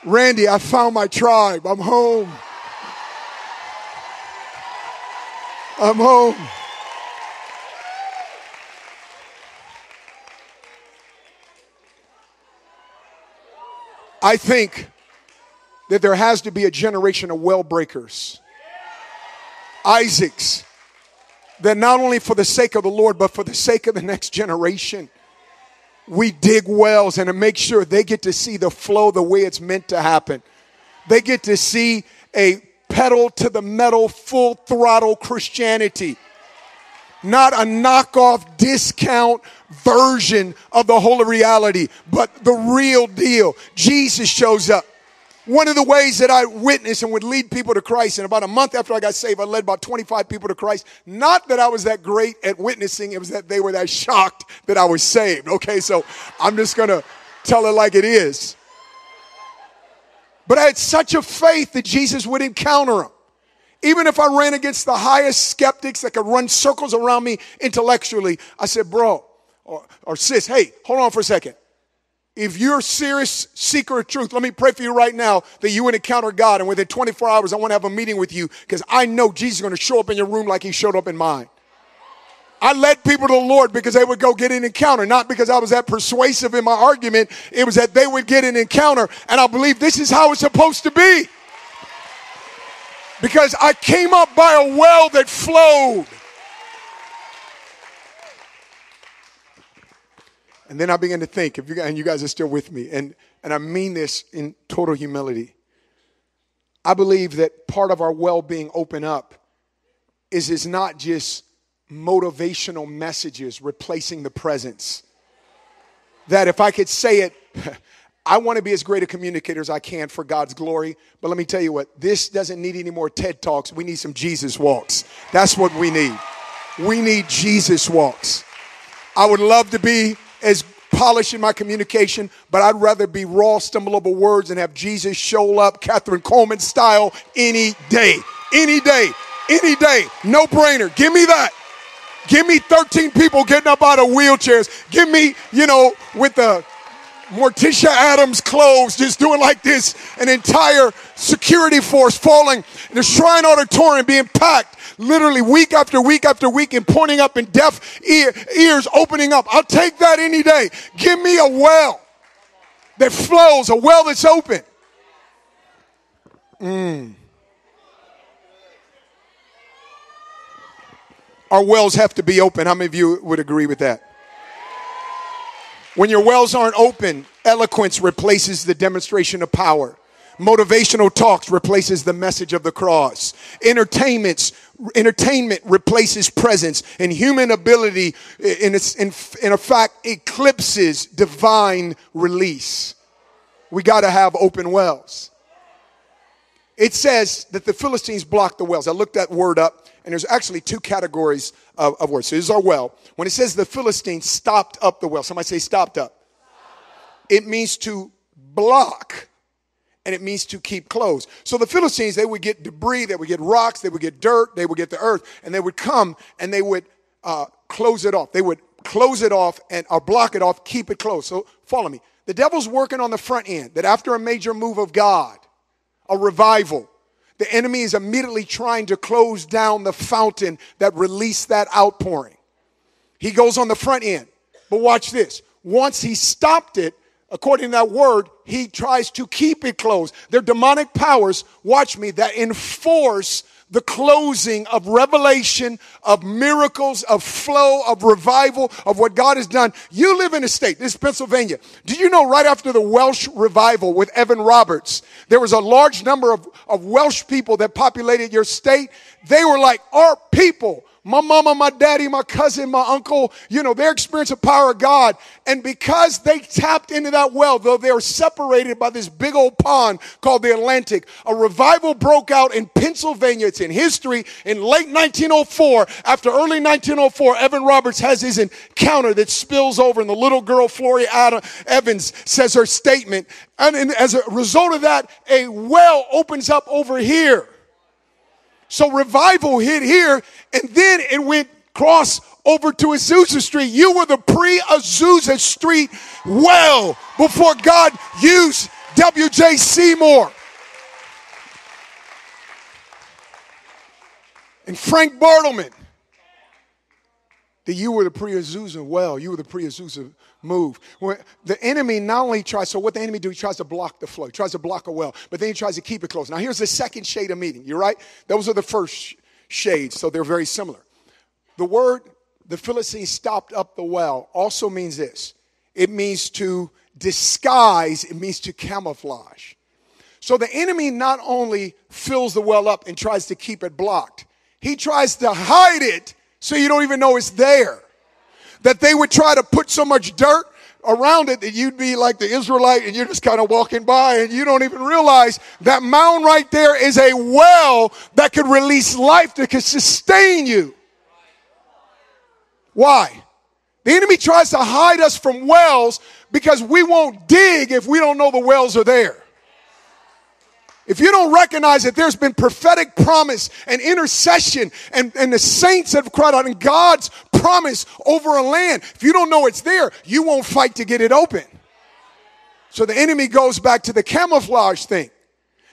Randy, I found my tribe. I'm home. I'm home. I think that there has to be a generation of well breakers. Isaacs that not only for the sake of the Lord, but for the sake of the next generation, we dig wells and to make sure they get to see the flow the way it's meant to happen. They get to see a pedal to the metal, full throttle Christianity, not a knockoff discount version of the holy reality, but the real deal. Jesus shows up. One of the ways that I witnessed and would lead people to Christ, and about a month after I got saved, I led about 25 people to Christ. Not that I was that great at witnessing, it was that they were that shocked that I was saved. Okay, so I'm just gonna tell it like it is. But I had such a faith that Jesus would encounter them. Even if I ran against the highest skeptics that could run circles around me intellectually, I said, bro, or, or sis, hey, hold on for a second. If you're serious seeker of truth, let me pray for you right now that you would encounter God. And within 24 hours, I want to have a meeting with you because I know Jesus is going to show up in your room like he showed up in mine. I led people to the Lord because they would go get an encounter, not because I was that persuasive in my argument. It was that they would get an encounter. And I believe this is how it's supposed to be. Because I came up by a well that flowed. And then I began to think, if you and you guys are still with me, and, and I mean this in total humility. I believe that part of our well-being open up is is not just motivational messages replacing the presence. That if I could say it, *laughs* I want to be as great a communicator as I can for God's glory. But let me tell you what, this doesn't need any more TED Talks. We need some Jesus walks. That's what we need. We need Jesus walks. I would love to be as polished in my communication, but I'd rather be raw, stumble over words and have Jesus show up Kathryn Kuhlman style any day. Any day. Any day. No brainer. Give me that. Give me 13 people getting up out of wheelchairs. Give me, you know, with the Morticia Addams' clothes, just doing like this, an entire security force falling, the Shrine Auditorium being packed literally week after week after week and pointing up and deaf ear, ears opening up. I'll take that any day. Give me a well that flows, a well that's open. Mm. Our wells have to be open. How many of you would agree with that? When your wells aren't open, eloquence replaces the demonstration of power. Motivational talks replaces the message of the cross. Entertainments, entertainment replaces presence. And human ability, in, in, in a fact, eclipses divine release. We got to have open wells. It says that the Philistines blocked the wells. I looked that word up, and there's actually two categories of, of words. So this is our well. When it says the Philistines stopped up the well, somebody say stopped up. It means to block and it means to keep closed. So the Philistines, they would get debris, they would get rocks, they would get dirt, they would get the earth, and they would come and they would uh, close it off. They would close it off and or block it off, keep it closed. So follow me. The devil's working on the front end that after a major move of God, a revival, the enemy is immediately trying to close down the fountain that released that outpouring. He goes on the front end. But watch this. Once he stopped it, according to that word, he tries to keep it closed. They're demonic powers, watch me, that enforce the closing of revelation, of miracles, of flow, of revival, of what God has done. You live in a state, this is Pennsylvania. Do you know right after the Welsh revival with Evan Roberts, there was a large number of, of Welsh people that populated your state? They were like, our people my mama, my daddy, my cousin, my uncle, you know, their experience of power of God. And because they tapped into that well, though they were separated by this big old pond called the Atlantic, a revival broke out in Pennsylvania. It's in history. In late 1904, after early 1904, Evan Roberts has his encounter that spills over, and the little girl, Floria Adam Evans, says her statement. And as a result of that, a well opens up over here. So revival hit here, and then it went cross over to Azusa Street. You were the pre Azusa Street well before God used W.J. Seymour. And Frank Bartleman. That you were the pre Azusa well, you were the pre Azusa move. The enemy not only tries, so what the enemy do, he tries to block the flow, he tries to block a well, but then he tries to keep it closed. Now here's the second shade of meaning. You're right. Those are the first shades, so they're very similar. The word the Philistines stopped up the well also means this. It means to disguise. It means to camouflage. So the enemy not only fills the well up and tries to keep it blocked, he tries to hide it so you don't even know it's there that they would try to put so much dirt around it that you'd be like the Israelite and you're just kind of walking by and you don't even realize that mound right there is a well that could release life that could sustain you. Why? The enemy tries to hide us from wells because we won't dig if we don't know the wells are there. If you don't recognize that there's been prophetic promise and intercession and, and the saints have cried out and God's promise over a land, if you don't know it's there, you won't fight to get it open. So the enemy goes back to the camouflage thing.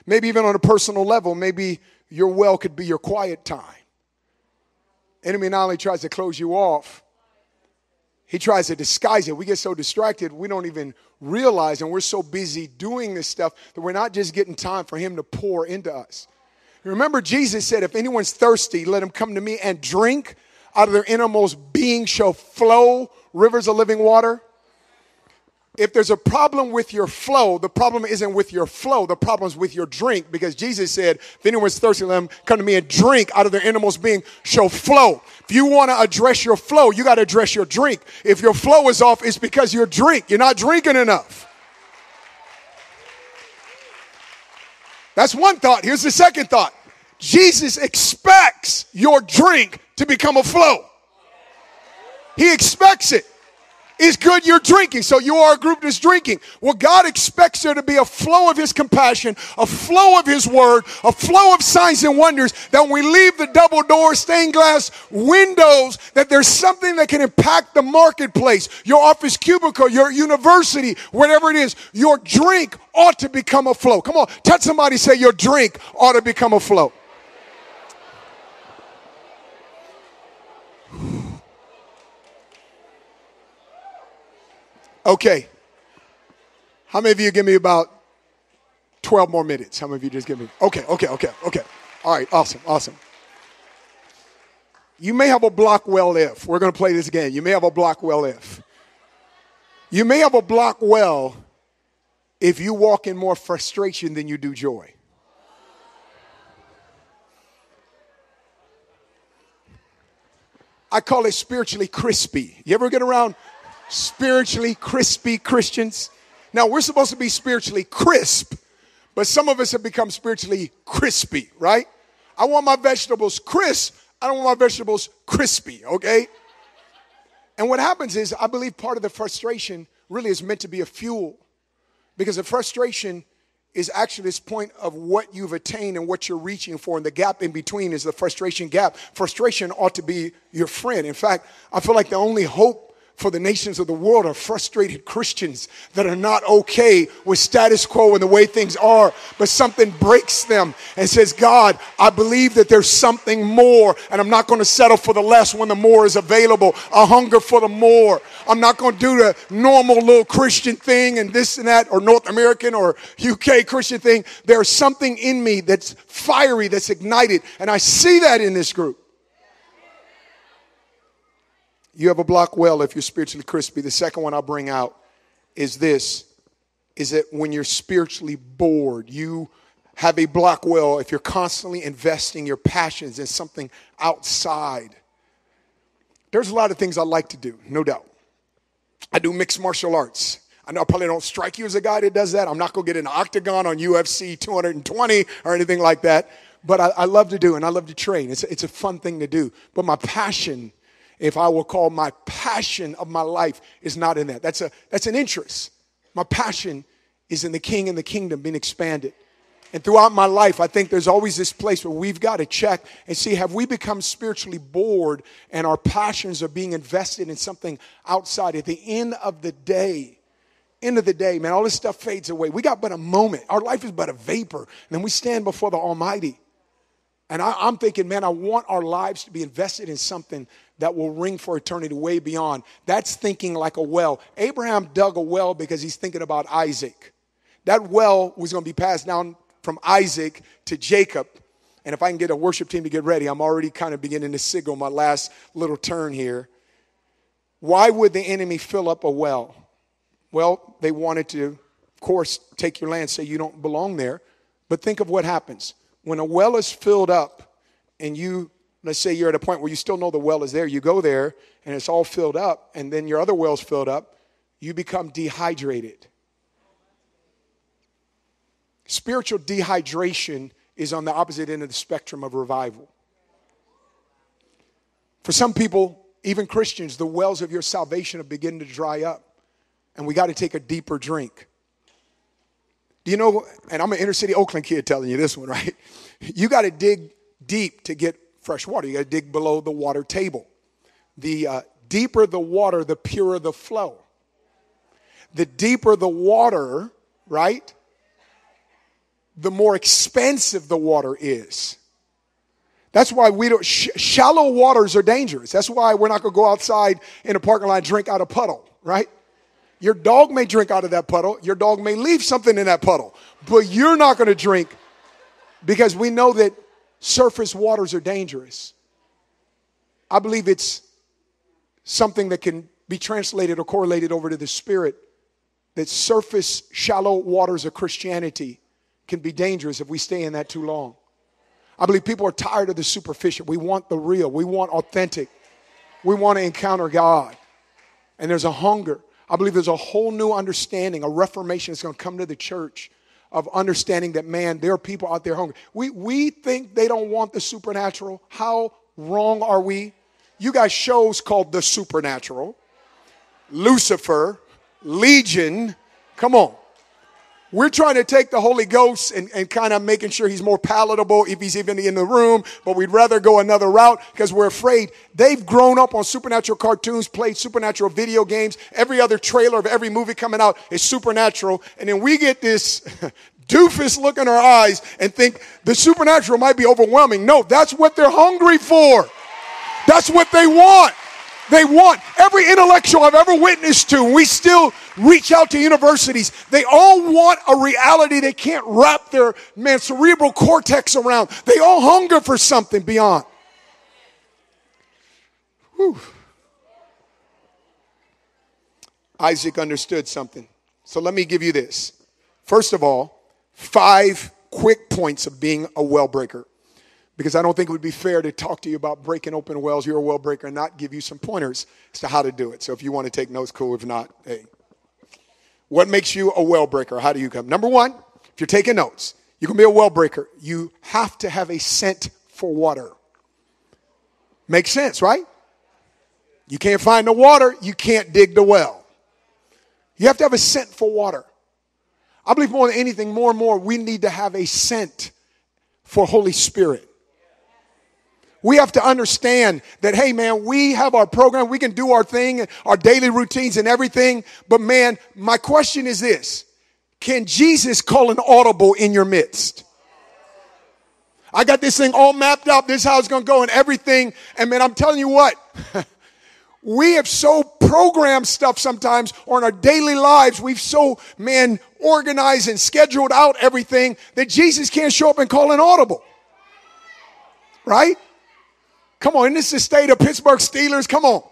Maybe even on a personal level, maybe your well could be your quiet time. Enemy not only tries to close you off, he tries to disguise it. We get so distracted, we don't even realize, and we're so busy doing this stuff that we're not just getting time for him to pour into us. Remember, Jesus said, If anyone's thirsty, let him come to me and drink. Out of their innermost being shall flow rivers of living water if there's a problem with your flow, the problem isn't with your flow, the problem is with your drink because Jesus said, if anyone's thirsty, let them come to me and drink out of their innermost being shall flow. If you want to address your flow, you got to address your drink. If your flow is off, it's because your drink, you're not drinking enough. That's one thought. Here's the second thought Jesus expects your drink to become a flow. He expects it. It's good you're drinking, so you are a group that's drinking. Well, God expects there to be a flow of His compassion, a flow of His word, a flow of signs and wonders. That when we leave the double door, stained glass windows, that there's something that can impact the marketplace, your office cubicle, your university, whatever it is. Your drink ought to become a flow. Come on, touch somebody, say your drink ought to become a flow. Okay. How many of you give me about 12 more minutes? How many of you just give me? Okay, okay, okay, okay. All right, awesome, awesome. You may have a block well if. We're going to play this game. You may have a block well if. You may have a block well if you walk in more frustration than you do joy. I call it spiritually crispy. You ever get around spiritually crispy Christians. Now, we're supposed to be spiritually crisp, but some of us have become spiritually crispy, right? I want my vegetables crisp. I don't want my vegetables crispy, okay? And what happens is, I believe part of the frustration really is meant to be a fuel because the frustration is actually this point of what you've attained and what you're reaching for. And the gap in between is the frustration gap. Frustration ought to be your friend. In fact, I feel like the only hope for the nations of the world are frustrated Christians that are not okay with status quo and the way things are, but something breaks them and says, God, I believe that there's something more, and I'm not going to settle for the less when the more is available. A hunger for the more. I'm not going to do the normal little Christian thing and this and that, or North American or UK Christian thing. There's something in me that's fiery, that's ignited, and I see that in this group. You have a block well if you're spiritually crispy. The second one I'll bring out is this is that when you're spiritually bored, you have a block well if you're constantly investing your passions in something outside. There's a lot of things I like to do, no doubt. I do mixed martial arts. I know I probably don't strike you as a guy that does that. I'm not going to get an octagon on UFC 220 or anything like that. But I, I love to do and I love to train. It's, it's a fun thing to do. But my passion if I will call my passion of my life is not in that. That's a that's an interest. My passion is in the king and the kingdom being expanded. And throughout my life, I think there's always this place where we've got to check and see have we become spiritually bored and our passions are being invested in something outside. At the end of the day, end of the day, man, all this stuff fades away. We got but a moment. Our life is but a vapor. And then we stand before the Almighty. And I, am thinking, man, I want our lives to be invested in something that will ring for eternity way beyond. That's thinking like a well. Abraham dug a well because he's thinking about Isaac. That well was going to be passed down from Isaac to Jacob. And if I can get a worship team to get ready, I'm already kind of beginning to signal my last little turn here. Why would the enemy fill up a well? Well, they wanted to, of course, take your land, say you don't belong there. But think of what happens. When a well is filled up and you let's say you're at a point where you still know the well is there, you go there and it's all filled up, and then your other well's filled up, you become dehydrated. Spiritual dehydration is on the opposite end of the spectrum of revival. For some people, even Christians, the wells of your salvation are beginning to dry up, and we got to take a deeper drink. Do you know, and I'm an inner city Oakland kid telling you this one, right? *laughs* You got to dig deep to get fresh water. You got to dig below the water table. The uh, deeper the water, the purer the flow. The deeper the water, right? The more expansive the water is. That's why we don't, sh- shallow waters are dangerous. That's why we're not going to go outside in a parking lot and drink out of puddle, right? Your dog may drink out of that puddle. Your dog may leave something in that puddle, but you're not going to drink because we know that surface waters are dangerous. I believe it's something that can be translated or correlated over to the spirit that surface shallow waters of Christianity can be dangerous if we stay in that too long. I believe people are tired of the superficial. We want the real. We want authentic. We want to encounter God. And there's a hunger. I believe there's a whole new understanding, a reformation that's going to come to the church of understanding that, man, there are people out there hungry. We, we think they don't want the supernatural. How wrong are we? you got shows called The Supernatural, Lucifer, Legion. Come on. We're trying to take the Holy Ghost and, and kind of making sure he's more palatable if he's even in the room, but we'd rather go another route because we're afraid. They've grown up on supernatural cartoons, played supernatural video games. Every other trailer of every movie coming out is supernatural. And then we get this *laughs* doofus look in our eyes and think the supernatural might be overwhelming. No, that's what they're hungry for. That's what they want. They want every intellectual I've ever witnessed to. We still reach out to universities. They all want a reality they can't wrap their man cerebral cortex around. They all hunger for something beyond. Whew. Isaac understood something. So let me give you this. First of all, five quick points of being a well breaker because I don't think it would be fair to talk to you about breaking open wells. You're a well breaker and not give you some pointers as to how to do it. So if you want to take notes, cool. If not, hey. What makes you a well breaker? How do you come? Number one, if you're taking notes, you can be a well breaker. You have to have a scent for water. Makes sense, right? You can't find the water, you can't dig the well. You have to have a scent for water. I believe more than anything, more and more, we need to have a scent for Holy Spirit. We have to understand that, hey, man, we have our program, we can do our thing, our daily routines and everything. But, man, my question is this Can Jesus call an audible in your midst? I got this thing all mapped out. This is how it's going to go and everything. And, man, I'm telling you what. *laughs* we have so programmed stuff sometimes on our daily lives. We've so, man, organized and scheduled out everything that Jesus can't show up and call an audible. Right? Come on, this is the state of Pittsburgh Steelers. Come on.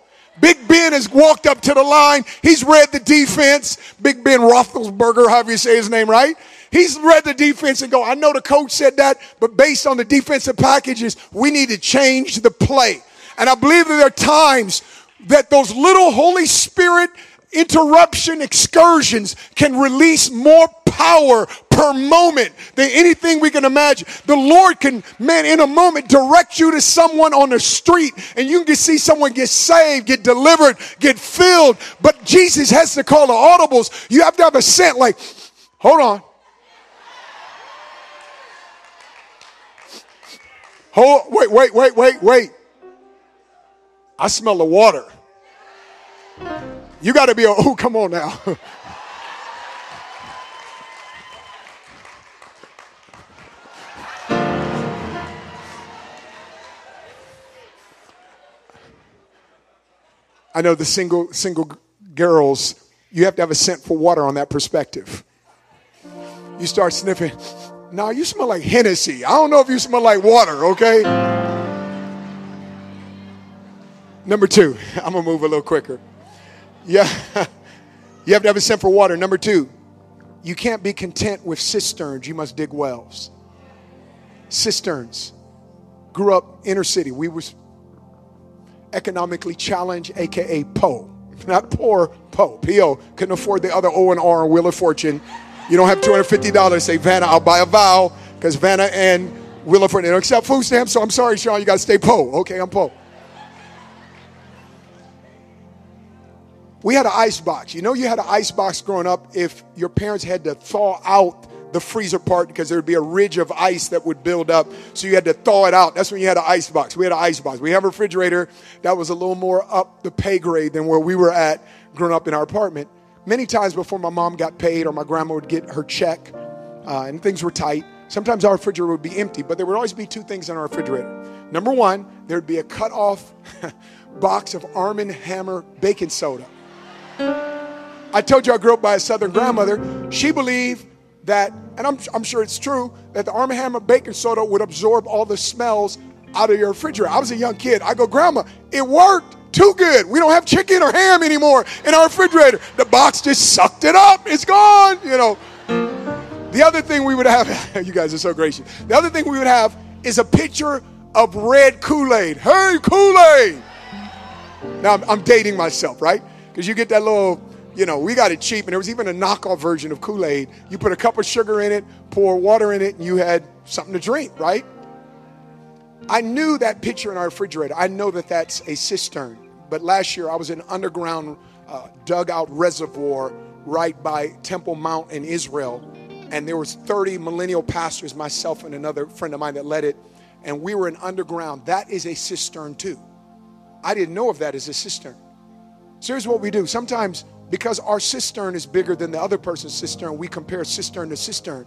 Big Ben has walked up to the line. He's read the defense. Big Ben Roethlisberger, however you say his name, right? He's read the defense and go, I know the coach said that, but based on the defensive packages, we need to change the play. And I believe that there are times that those little Holy Spirit interruption excursions can release more power per moment than anything we can imagine. The Lord can, man, in a moment direct you to someone on the street and you can see someone get saved, get delivered, get filled. But Jesus has to call the audibles. You have to have a scent like, hold on. Hold, wait, wait, wait, wait, wait. I smell the water. You got to be a, *laughs* oh, come on now. *laughs* I know the single single girls, you have to have a scent for water on that perspective. You start sniffing. Now you smell like Hennessy. I don't know if you smell like water, okay? Number two, *laughs* I'm gonna move a little quicker. Yeah, *laughs* you have to have a scent for water. Number two, you can't be content with cisterns. You must dig wells. Cisterns. Grew up inner city. We was economically challenged, aka PO. *laughs* Not poor, PO. PO. Couldn't afford the other O and R on Wheel of Fortune. You don't have $250. Say, Vanna, I'll buy a vow because Vanna and Wheel of Fortune don't accept food stamps. So I'm sorry, Sean, you got to stay PO. Okay, I'm PO. We had an ice box. You know, you had an ice box growing up if your parents had to thaw out the freezer part because there would be a ridge of ice that would build up. So you had to thaw it out. That's when you had an ice box. We had an ice box. We have a refrigerator that was a little more up the pay grade than where we were at growing up in our apartment. Many times before my mom got paid or my grandma would get her check uh, and things were tight, sometimes our refrigerator would be empty, but there would always be two things in our refrigerator. Number one, there would be a cut off *laughs* box of Arm & Hammer baking soda. I told you I grew up by a southern grandmother. She believed that, and I'm, I'm sure it's true, that the Arm & Hammer baking soda would absorb all the smells out of your refrigerator. I was a young kid. I go, Grandma, it worked too good. We don't have chicken or ham anymore in our refrigerator. The box just sucked it up. It's gone, you know. The other thing we would have, *laughs* you guys are so gracious. The other thing we would have is a picture of red Kool Aid. Hey, Kool Aid. Now I'm, I'm dating myself, right? Because you get that little you know, we got it cheap, and there was even a knockoff version of Kool Aid. You put a cup of sugar in it, pour water in it, and you had something to drink, right? I knew that picture in our refrigerator. I know that that's a cistern. But last year I was in underground uh, dugout reservoir right by Temple Mount in Israel. And there was 30 millennial pastors, myself and another friend of mine that led it. And we were in underground. That is a cistern too. I didn't know of that as a cistern. So here's what we do. Sometimes because our cistern is bigger than the other person's cistern, we compare cistern to cistern.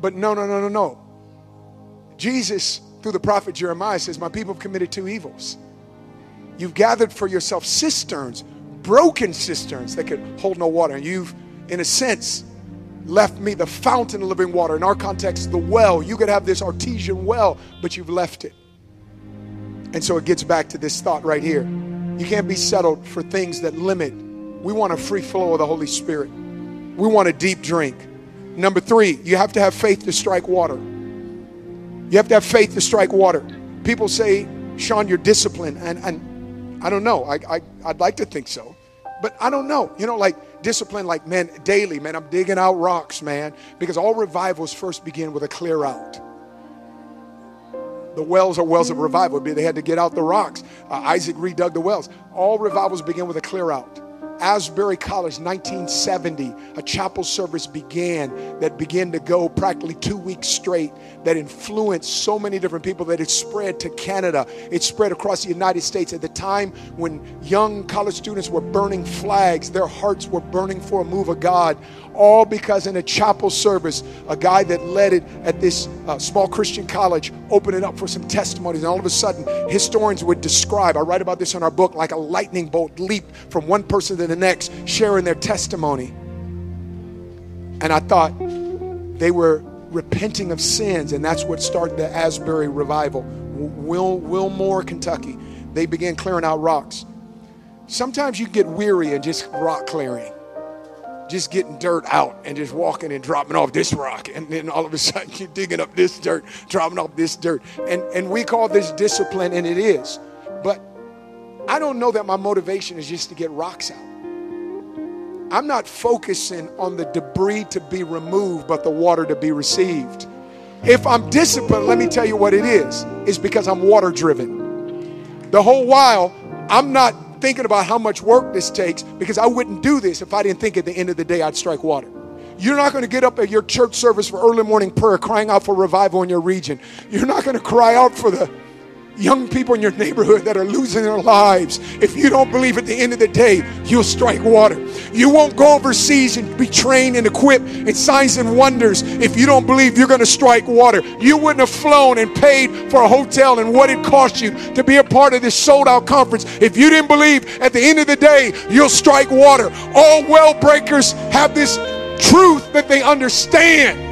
But no, no, no, no, no. Jesus, through the prophet Jeremiah, says, My people have committed two evils. You've gathered for yourself cisterns, broken cisterns that could hold no water. And you've, in a sense, left me the fountain of living water. In our context, the well. You could have this artesian well, but you've left it. And so it gets back to this thought right here. You can't be settled for things that limit. We want a free flow of the Holy Spirit. We want a deep drink. Number three, you have to have faith to strike water. You have to have faith to strike water. People say, Sean, you're disciplined. And, and I don't know. I, I, I'd like to think so. But I don't know. You know, like discipline, like, man, daily, man, I'm digging out rocks, man. Because all revivals first begin with a clear out. The wells are wells of revival. They had to get out the rocks. Uh, Isaac redug the wells. All revivals begin with a clear out. Asbury College, 1970, a chapel service began that began to go practically two weeks straight that influenced so many different people that it spread to Canada. It spread across the United States. At the time when young college students were burning flags, their hearts were burning for a move of God all because in a chapel service, a guy that led it at this uh, small Christian college opened it up for some testimonies. And all of a sudden, historians would describe, I write about this in our book, like a lightning bolt leaped from one person to the next, sharing their testimony. And I thought they were repenting of sins, and that's what started the Asbury revival. Will, Wilmore, Kentucky. They began clearing out rocks. Sometimes you get weary in just rock clearing just getting dirt out and just walking and dropping off this rock. And then all of a sudden *laughs* you're digging up this dirt, dropping off this dirt. And, and we call this discipline, and it is. But I don't know that my motivation is just to get rocks out. I'm not focusing on the debris to be removed, but the water to be received. If I'm disciplined, let me tell you what it is. It's because I'm water driven. The whole while, I'm not thinking about how much work this takes because I wouldn't do this if I didn't think at the end of the day I'd strike water. You're not going to get up at your church service for early morning prayer crying out for revival in your region. You're not going to cry out for the young people in your neighborhood that are losing their lives, if you don't believe at the end of the day you'll strike water. You won't go overseas and be trained and equipped in signs and wonders if you don't believe you're going to strike water. You wouldn't have flown and paid for a hotel and what it cost you to be a part of this sold out conference if you didn't believe at the end of the day you'll strike water. All well breakers have this truth that they understand.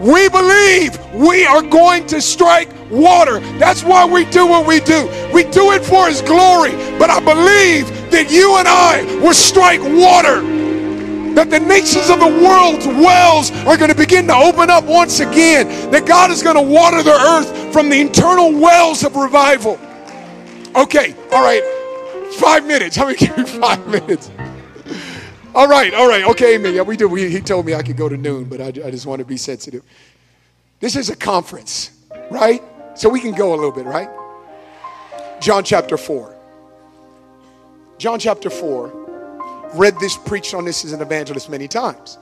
We believe we are going to strike water. That's why we do what we do. We do it for His glory. But I believe that you and I will strike water. That the nations of the world's wells are going to begin to open up once again. That God is going to water the earth from the internal wells of revival. Okay, all right. Five minutes. How many give me five minutes? All right, all right. Okay, man. Yeah, we do. We, he told me I could go to noon, but I, I just want to be sensitive. This is a conference, right? So we can go a little bit, right? John chapter 4. John chapter 4. Read this, preached on this as an evangelist many times.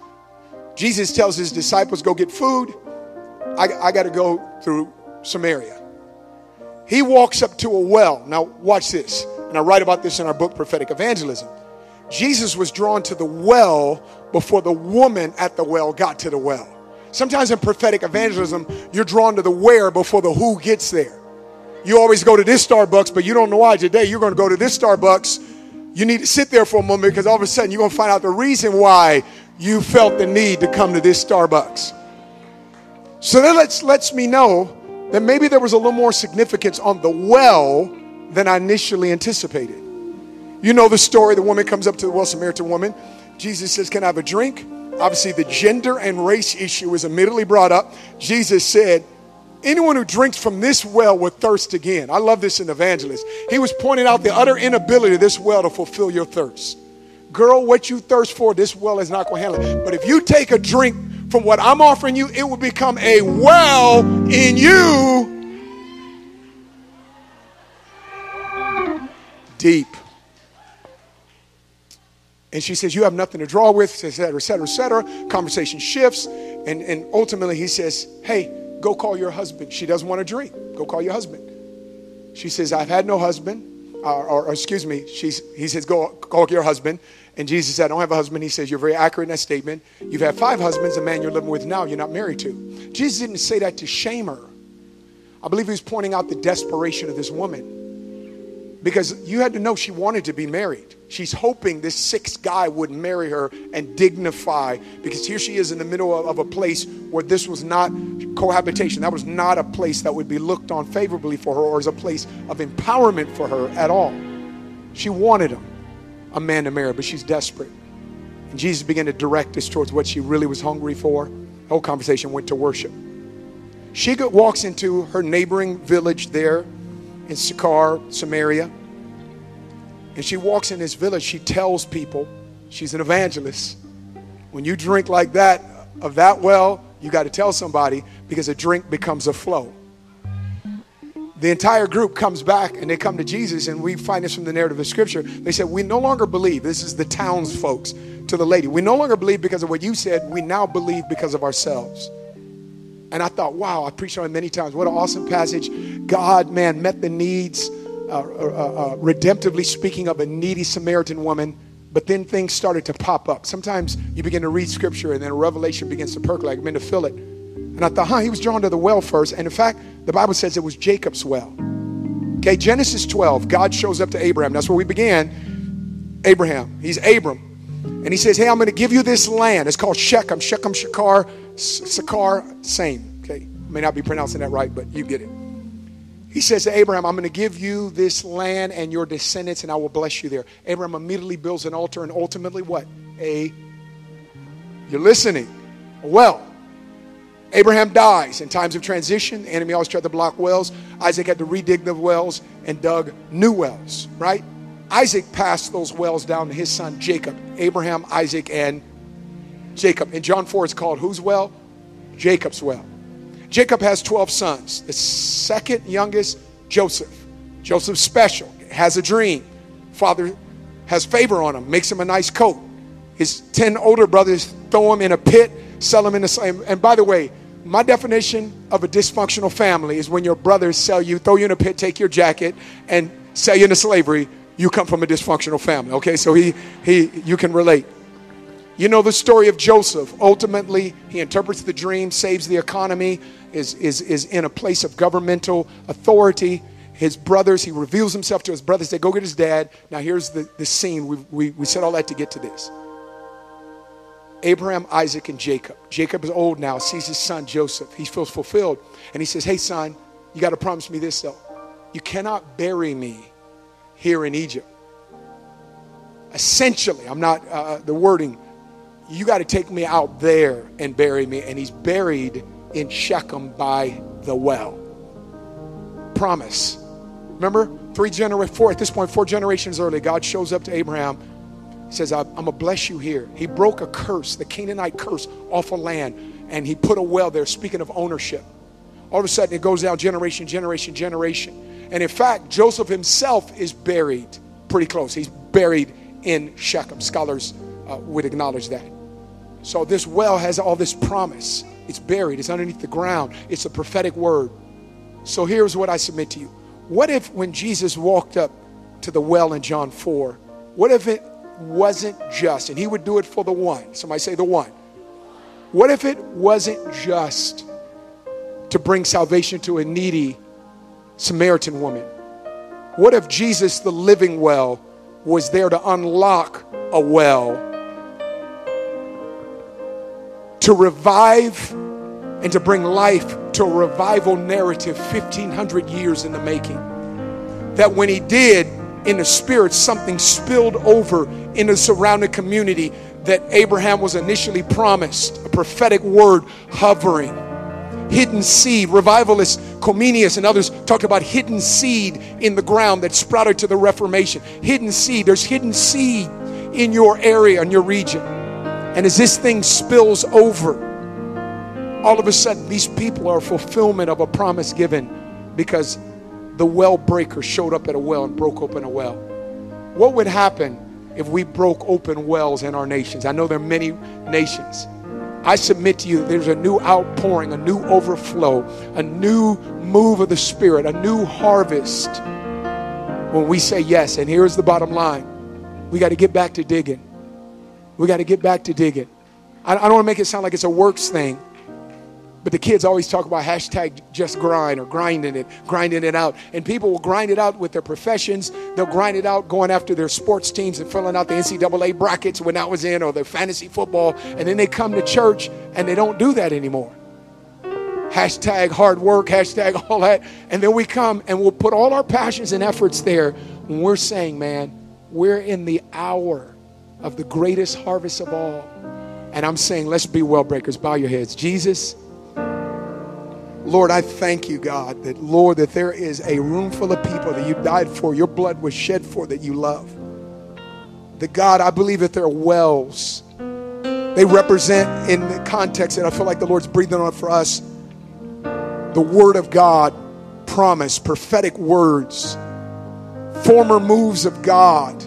Jesus tells his disciples, Go get food. I, I got to go through Samaria. He walks up to a well. Now, watch this. And I write about this in our book, Prophetic Evangelism. Jesus was drawn to the well before the woman at the well got to the well. Sometimes in prophetic evangelism, you're drawn to the where before the who gets there. You always go to this Starbucks, but you don't know why today you're going to go to this Starbucks. You need to sit there for a moment because all of a sudden you're going to find out the reason why you felt the need to come to this Starbucks. So that lets, lets me know that maybe there was a little more significance on the well than I initially anticipated. You know the story. The woman comes up to the well, Samaritan woman. Jesus says, Can I have a drink? Obviously, the gender and race issue was immediately brought up. Jesus said, Anyone who drinks from this well will thirst again. I love this in Evangelist. He was pointing out the utter inability of this well to fulfill your thirst. Girl, what you thirst for, this well is not going to handle it. But if you take a drink from what I'm offering you, it will become a well in you. Deep. And she says, You have nothing to draw with, et cetera, et cetera, et cetera. Conversation shifts. And, and ultimately, he says, Hey, go call your husband. She doesn't want to drink. Go call your husband. She says, I've had no husband. Or, or, or excuse me, she's, he says, Go call your husband. And Jesus said, I don't have a husband. He says, You're very accurate in that statement. You've had five husbands, a man you're living with now, you're not married to. Jesus didn't say that to shame her. I believe he was pointing out the desperation of this woman. Because you had to know she wanted to be married. She's hoping this sixth guy would marry her and dignify, because here she is in the middle of, a place where this was not cohabitation. That was not a place that would be looked on favorably for her or as a place of empowerment for her at all. She wanted him a man to marry, but she's desperate. And Jesus began to direct us towards what she really was hungry for. The whole conversation went to worship. She walks into her neighboring village there in Sychar, Samaria. And she walks in this village. She tells people, she's an evangelist. When you drink like that, of that well, you got to tell somebody because a drink becomes a flow the entire group comes back and they come to Jesus, and we find this from the narrative of Scripture. They said, We no longer believe. This is the towns folks to the lady. We no longer believe because of what you said. We now believe because of ourselves. And I thought, wow, I preached on it many times. What an awesome passage. God, man, met the needs, uh, uh, uh, uh redemptively speaking, of a needy Samaritan woman. But then things started to pop up. Sometimes you begin to read Scripture and then a revelation begins to percolate. Begin to feel it. And I thought, huh, he was drawn to the well first. And in fact, the Bible says it was Jacob's well. Okay, Genesis 12, God shows up to Abraham. That's where we began. Abraham, he's Abram. And he says, Hey, I'm going to give you this land. It's called Shechem, Shechem, Shekar, Sakar, same. Okay, may not be pronouncing that right, but you get it. He says to Abraham, I'm going to give you this land and your descendants, and I will bless you there. Abraham immediately builds an altar, and ultimately, what? A, you're listening, well. Abraham dies in times of transition. The enemy always tried to block wells. Isaac had to redig the wells and dug new wells, right? Isaac passed those wells down to his son Jacob. Abraham, Isaac, and Jacob. In John 4, it's called whose well? Jacob's well. Jacob has 12 sons. The second youngest, Joseph. Joseph's special, has a dream. Father has favor on him, makes him a nice coat. His 10 older brothers throw him in a pit, sell him in the same. And by the way, my definition of a dysfunctional family is when your brothers sell you, throw you in a pit, take your jacket, and sell you into slavery. You come from a dysfunctional family. Okay, so he he you can relate. You know the story of Joseph. Ultimately, he interprets the dream, saves the economy, is, is, is in a place of governmental authority. His brothers, he reveals himself to his brothers. They go get his dad. Now, here's the, the scene. We, we, we said all that to get to this. Abraham, Isaac, and Jacob. Jacob is old now, sees his son Joseph. He feels fulfilled. And he says, Hey, son, you got to promise me this, though. You cannot bury me here in Egypt. Essentially, I'm not, uh, uh the wording, you got to take me out there and bury me. And he's buried in Shechem by the well. Promise. Remember, three generations, four, at this point, four generations early, God shows up to Abraham he says, I'm going to bless you here. He broke a curse, the Canaanite curse, off a land, and he put a well there, speaking of ownership. All of a sudden, it goes down generation, generation, generation. And in fact, Joseph himself is buried pretty close. He's buried in Shechem. Scholars uh, would acknowledge that. So this well has all this promise. It's buried, it's underneath the ground, it's a prophetic word. So here's what I submit to you. What if when Jesus walked up to the well in John 4, what if it wasn't just, and he would do it for the one. Somebody say the one. What if it wasn't just to bring salvation to a needy Samaritan woman? What if Jesus, the living well, was there to unlock a well, to revive and to bring life to a revival narrative 1500 years in the making? That when he did, in the spirit, something spilled over in the surrounding community that Abraham was initially promised a prophetic word hovering. Hidden seed, revivalists Comenius and others talked about hidden seed in the ground that sprouted to the Reformation. Hidden seed, there's hidden seed in your area, in your region. And as this thing spills over, all of a sudden these people are fulfillment of a promise given because the well breaker showed up at a well and broke open a well. What would happen if we broke open wells in our nations? I know there are many nations. I submit to you, there's a new outpouring, a new overflow, a new move of the Spirit, a new harvest when we say yes. And here's the bottom line we got to get back to digging. We got to get back to digging. I, I don't want to make it sound like it's a works thing. But the kids always talk about hashtag just grind or grinding it, grinding it out. And people will grind it out with their professions. They'll grind it out going after their sports teams and filling out the NCAA brackets when that was in or their fantasy football. And then they come to church and they don't do that anymore. Hashtag hard work, hashtag *laughs* all that. And then we come and we'll put all our passions and efforts there when we're saying, man, we're in the hour of the greatest harvest of all. And I'm saying, let's be well breakers. Bow your heads. Jesus. Lord, I thank you, God, that, Lord, that there is a room full of people that you died for, your blood was shed for, that you love. That, God, I believe that there are wells. They represent, in the context that I feel like the Lord's breathing on for us, the Word of God, promise, prophetic words, former moves of God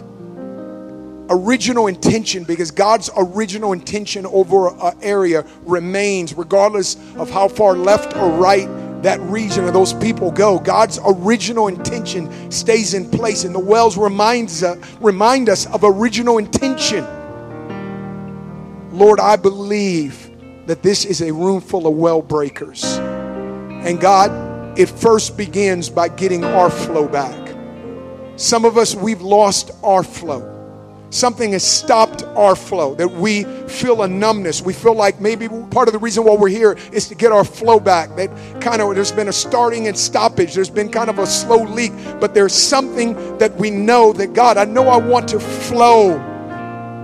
original intention because God's original intention over an area remains regardless of how far left or right that region or those people go. God's original intention stays in place and the wells reminds uh, remind us of original intention. Lord, I believe that this is a room full of well breakers. And God, it first begins by getting our flow back. Some of us, we've lost our flow something has stopped our flow, that we feel a numbness. We feel like maybe part of the reason why we're here is to get our flow back. That kind of, there's been a starting and stoppage, there's been kind of a slow leak, but there's something that we know that God, I know I want to flow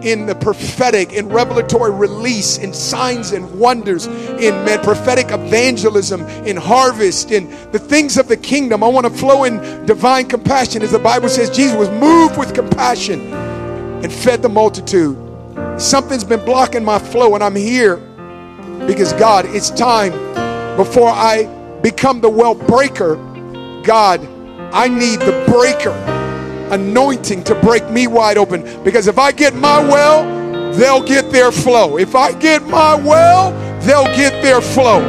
in the prophetic, in revelatory release, in signs and wonders, in man, prophetic evangelism, in harvest, in the things of the kingdom. I want to flow in divine compassion. As the Bible says, Jesus was moved with compassion and fed the multitude. Something's been blocking my flow, and I'm here because God, it's time before I become the well breaker. God, I need the breaker anointing to break me wide open because if I get my well, they'll get their flow. If I get my well, they'll get their flow.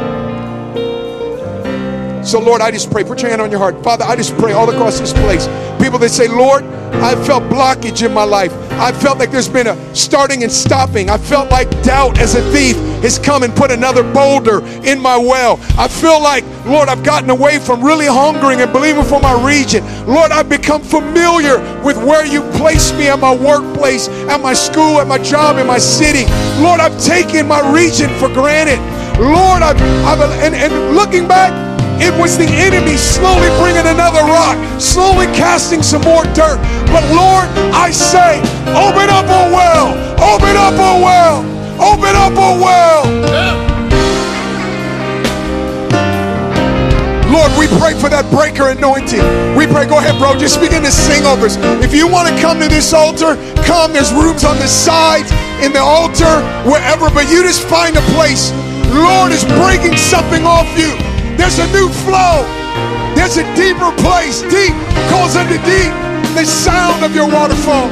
So, Lord, I just pray. Put your hand on your heart. Father, I just pray all across this place. People that say, Lord, I felt blockage in my life. I felt like there's been a starting and stopping. I felt like doubt as a thief has come and put another boulder in my well. I feel like, Lord, I've gotten away from really hungering and believing for my region. Lord, I've become familiar with where you placed me at my workplace, at my school, at my job, in my city. Lord, I've taken my region for granted. Lord, I've, I've and, and looking back, it was the enemy slowly bringing another rock, slowly casting some more dirt. But Lord, I say, open up a well, open up a well, open up a well. Lord, we pray for that breaker anointing. We pray, go ahead, bro, just begin to sing over us. If you want to come to this altar, come. There's rooms on the sides, in the altar, wherever, but you just find a place. Lord is breaking something off you. There's a new flow. There's a deeper place. Deep calls unto deep. The sound of your waterfall.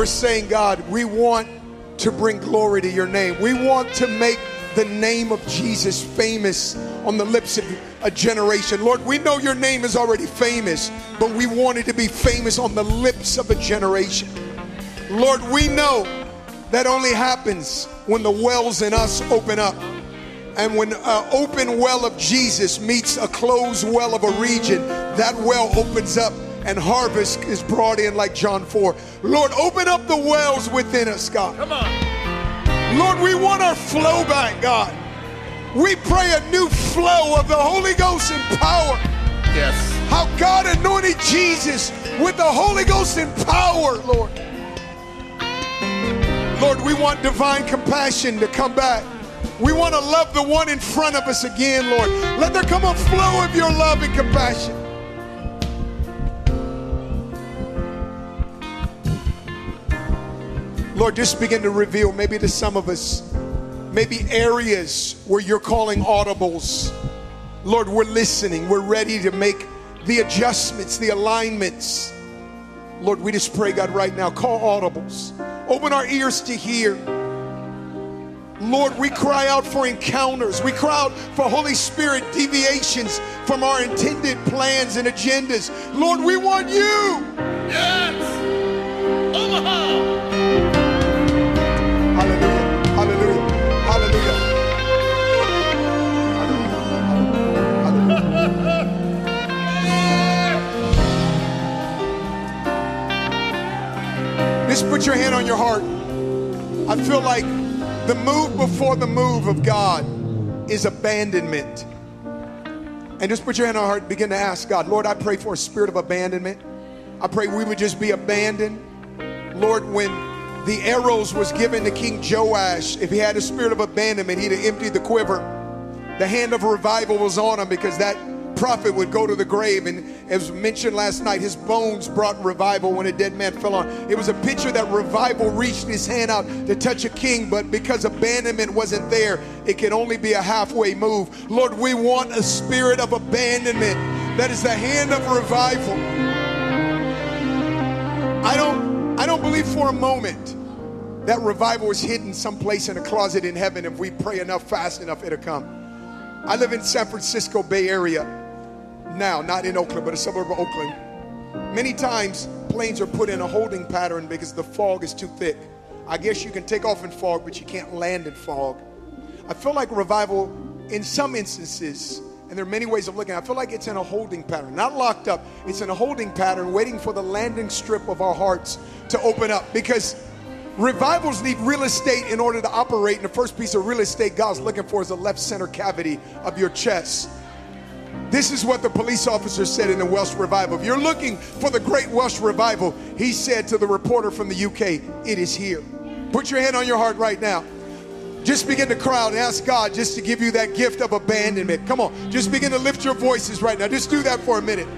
We're saying, God, we want to bring glory to your name. We want to make the name of Jesus famous on the lips of a generation. Lord, we know your name is already famous, but we want it to be famous on the lips of a generation. Lord, we know that only happens when the wells in us open up. And when an open well of Jesus meets a closed well of a region, that well opens up and harvest is brought in like John 4. Lord, open up the wells within us, God. Come on. Lord, we want our flow back, God. We pray a new flow of the Holy Ghost in power. Yes. How God anointed Jesus with the Holy Ghost in power, Lord. Lord, we want divine compassion to come back. We want to love the one in front of us again, Lord. Let there come a flow of your love and compassion. Lord, just begin to reveal maybe to some of us, maybe areas where you're calling audibles. Lord, we're listening. We're ready to make the adjustments, the alignments. Lord, we just pray, God, right now, call audibles. Open our ears to hear. Lord, we cry out for encounters. We cry out for Holy Spirit deviations from our intended plans and agendas. Lord, we want you. Yes. Omaha. Just put your hand on your heart. I feel like the move before the move of God is abandonment. And just put your hand on your heart, begin to ask God, Lord, I pray for a spirit of abandonment. I pray we would just be abandoned. Lord, when the arrows was given to King Joash, if he had a spirit of abandonment, he'd have emptied the quiver. The hand of revival was on him because that prophet would go to the grave. And as mentioned last night, his bones brought revival when a dead man fell on. It was a picture that revival reached his hand out to touch a king, but because abandonment wasn't there, it could only be a halfway move. Lord, we want a spirit of abandonment that is the hand of revival. I don't I don't believe for a moment that revival is hidden someplace in a closet in heaven. If we pray enough, fast enough, it'll come. I live in San Francisco Bay Area now, not in Oakland, but a suburb of Oakland. Many times planes are put in a holding pattern because the fog is too thick. I guess you can take off in fog, but you can't land in fog. I feel like revival, in some instances, and there are many ways of looking, I feel like it's in a holding pattern, not locked up. It's in a holding pattern, waiting for the landing strip of our hearts to open up. Because revivals need real estate in order to operate. And the first piece of real estate God's looking for is the left center cavity of your chest. This is what the police officer said in the Welsh revival. If you're looking for the great Welsh revival, he said to the reporter from the UK, It is here. Put your hand on your heart right now. Just begin to cry out and ask God just to give you that gift of abandonment. Come on, just begin to lift your voices right now. Just do that for a minute.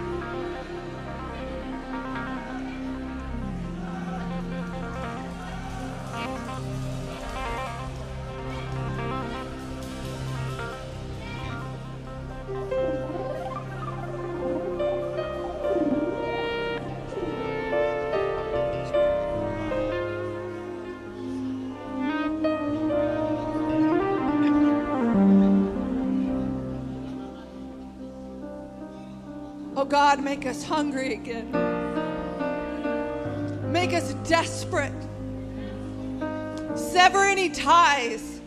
God, make us hungry again. Make us desperate. Sever any ties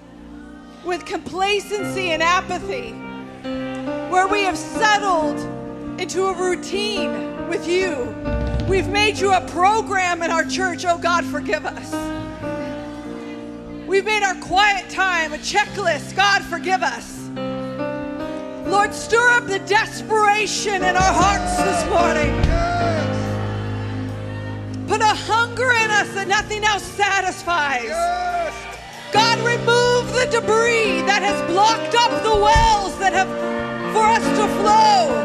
with complacency and apathy where we have settled into a routine with you. We've made you a program in our church. Oh God, forgive us. We've made our quiet time a checklist. God, forgive us. Lord, stir up the desperation in our hearts this morning. Put a hunger in us that nothing else satisfies. God, remove the debris that has blocked up the wells that have for us to flow.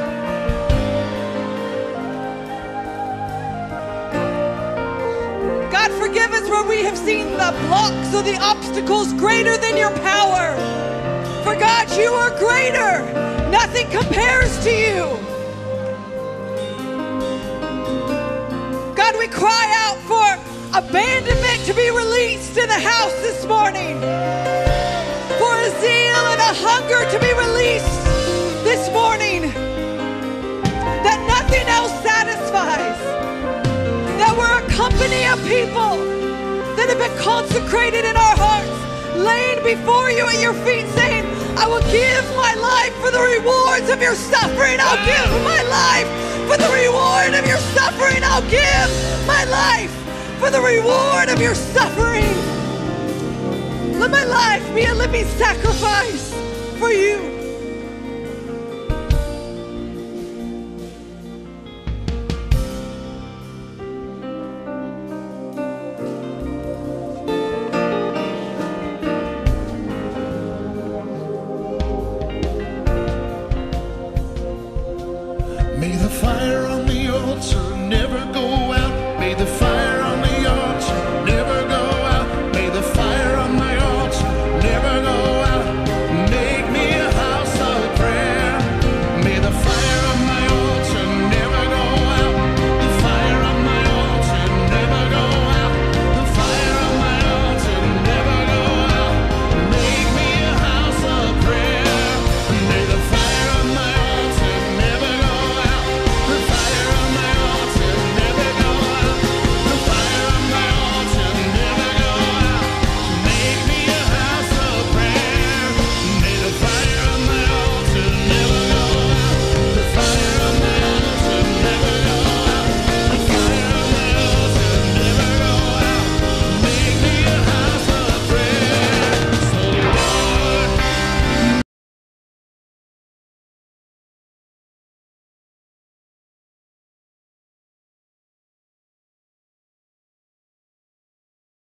God, forgive us where we have seen the blocks or the obstacles greater than your power. For God, you are greater. Nothing compares to you. God, we cry out for abandonment to be released in the house this morning. For a zeal and a hunger to be released this morning. That nothing else satisfies. That we're a company of people that have been consecrated in our hearts, laying before you at your feet, saying, I will give my life for the rewards of your suffering. I'll give my life for the reward of your suffering. I'll give my life for the reward of your suffering. Let my life be a living sacrifice for you.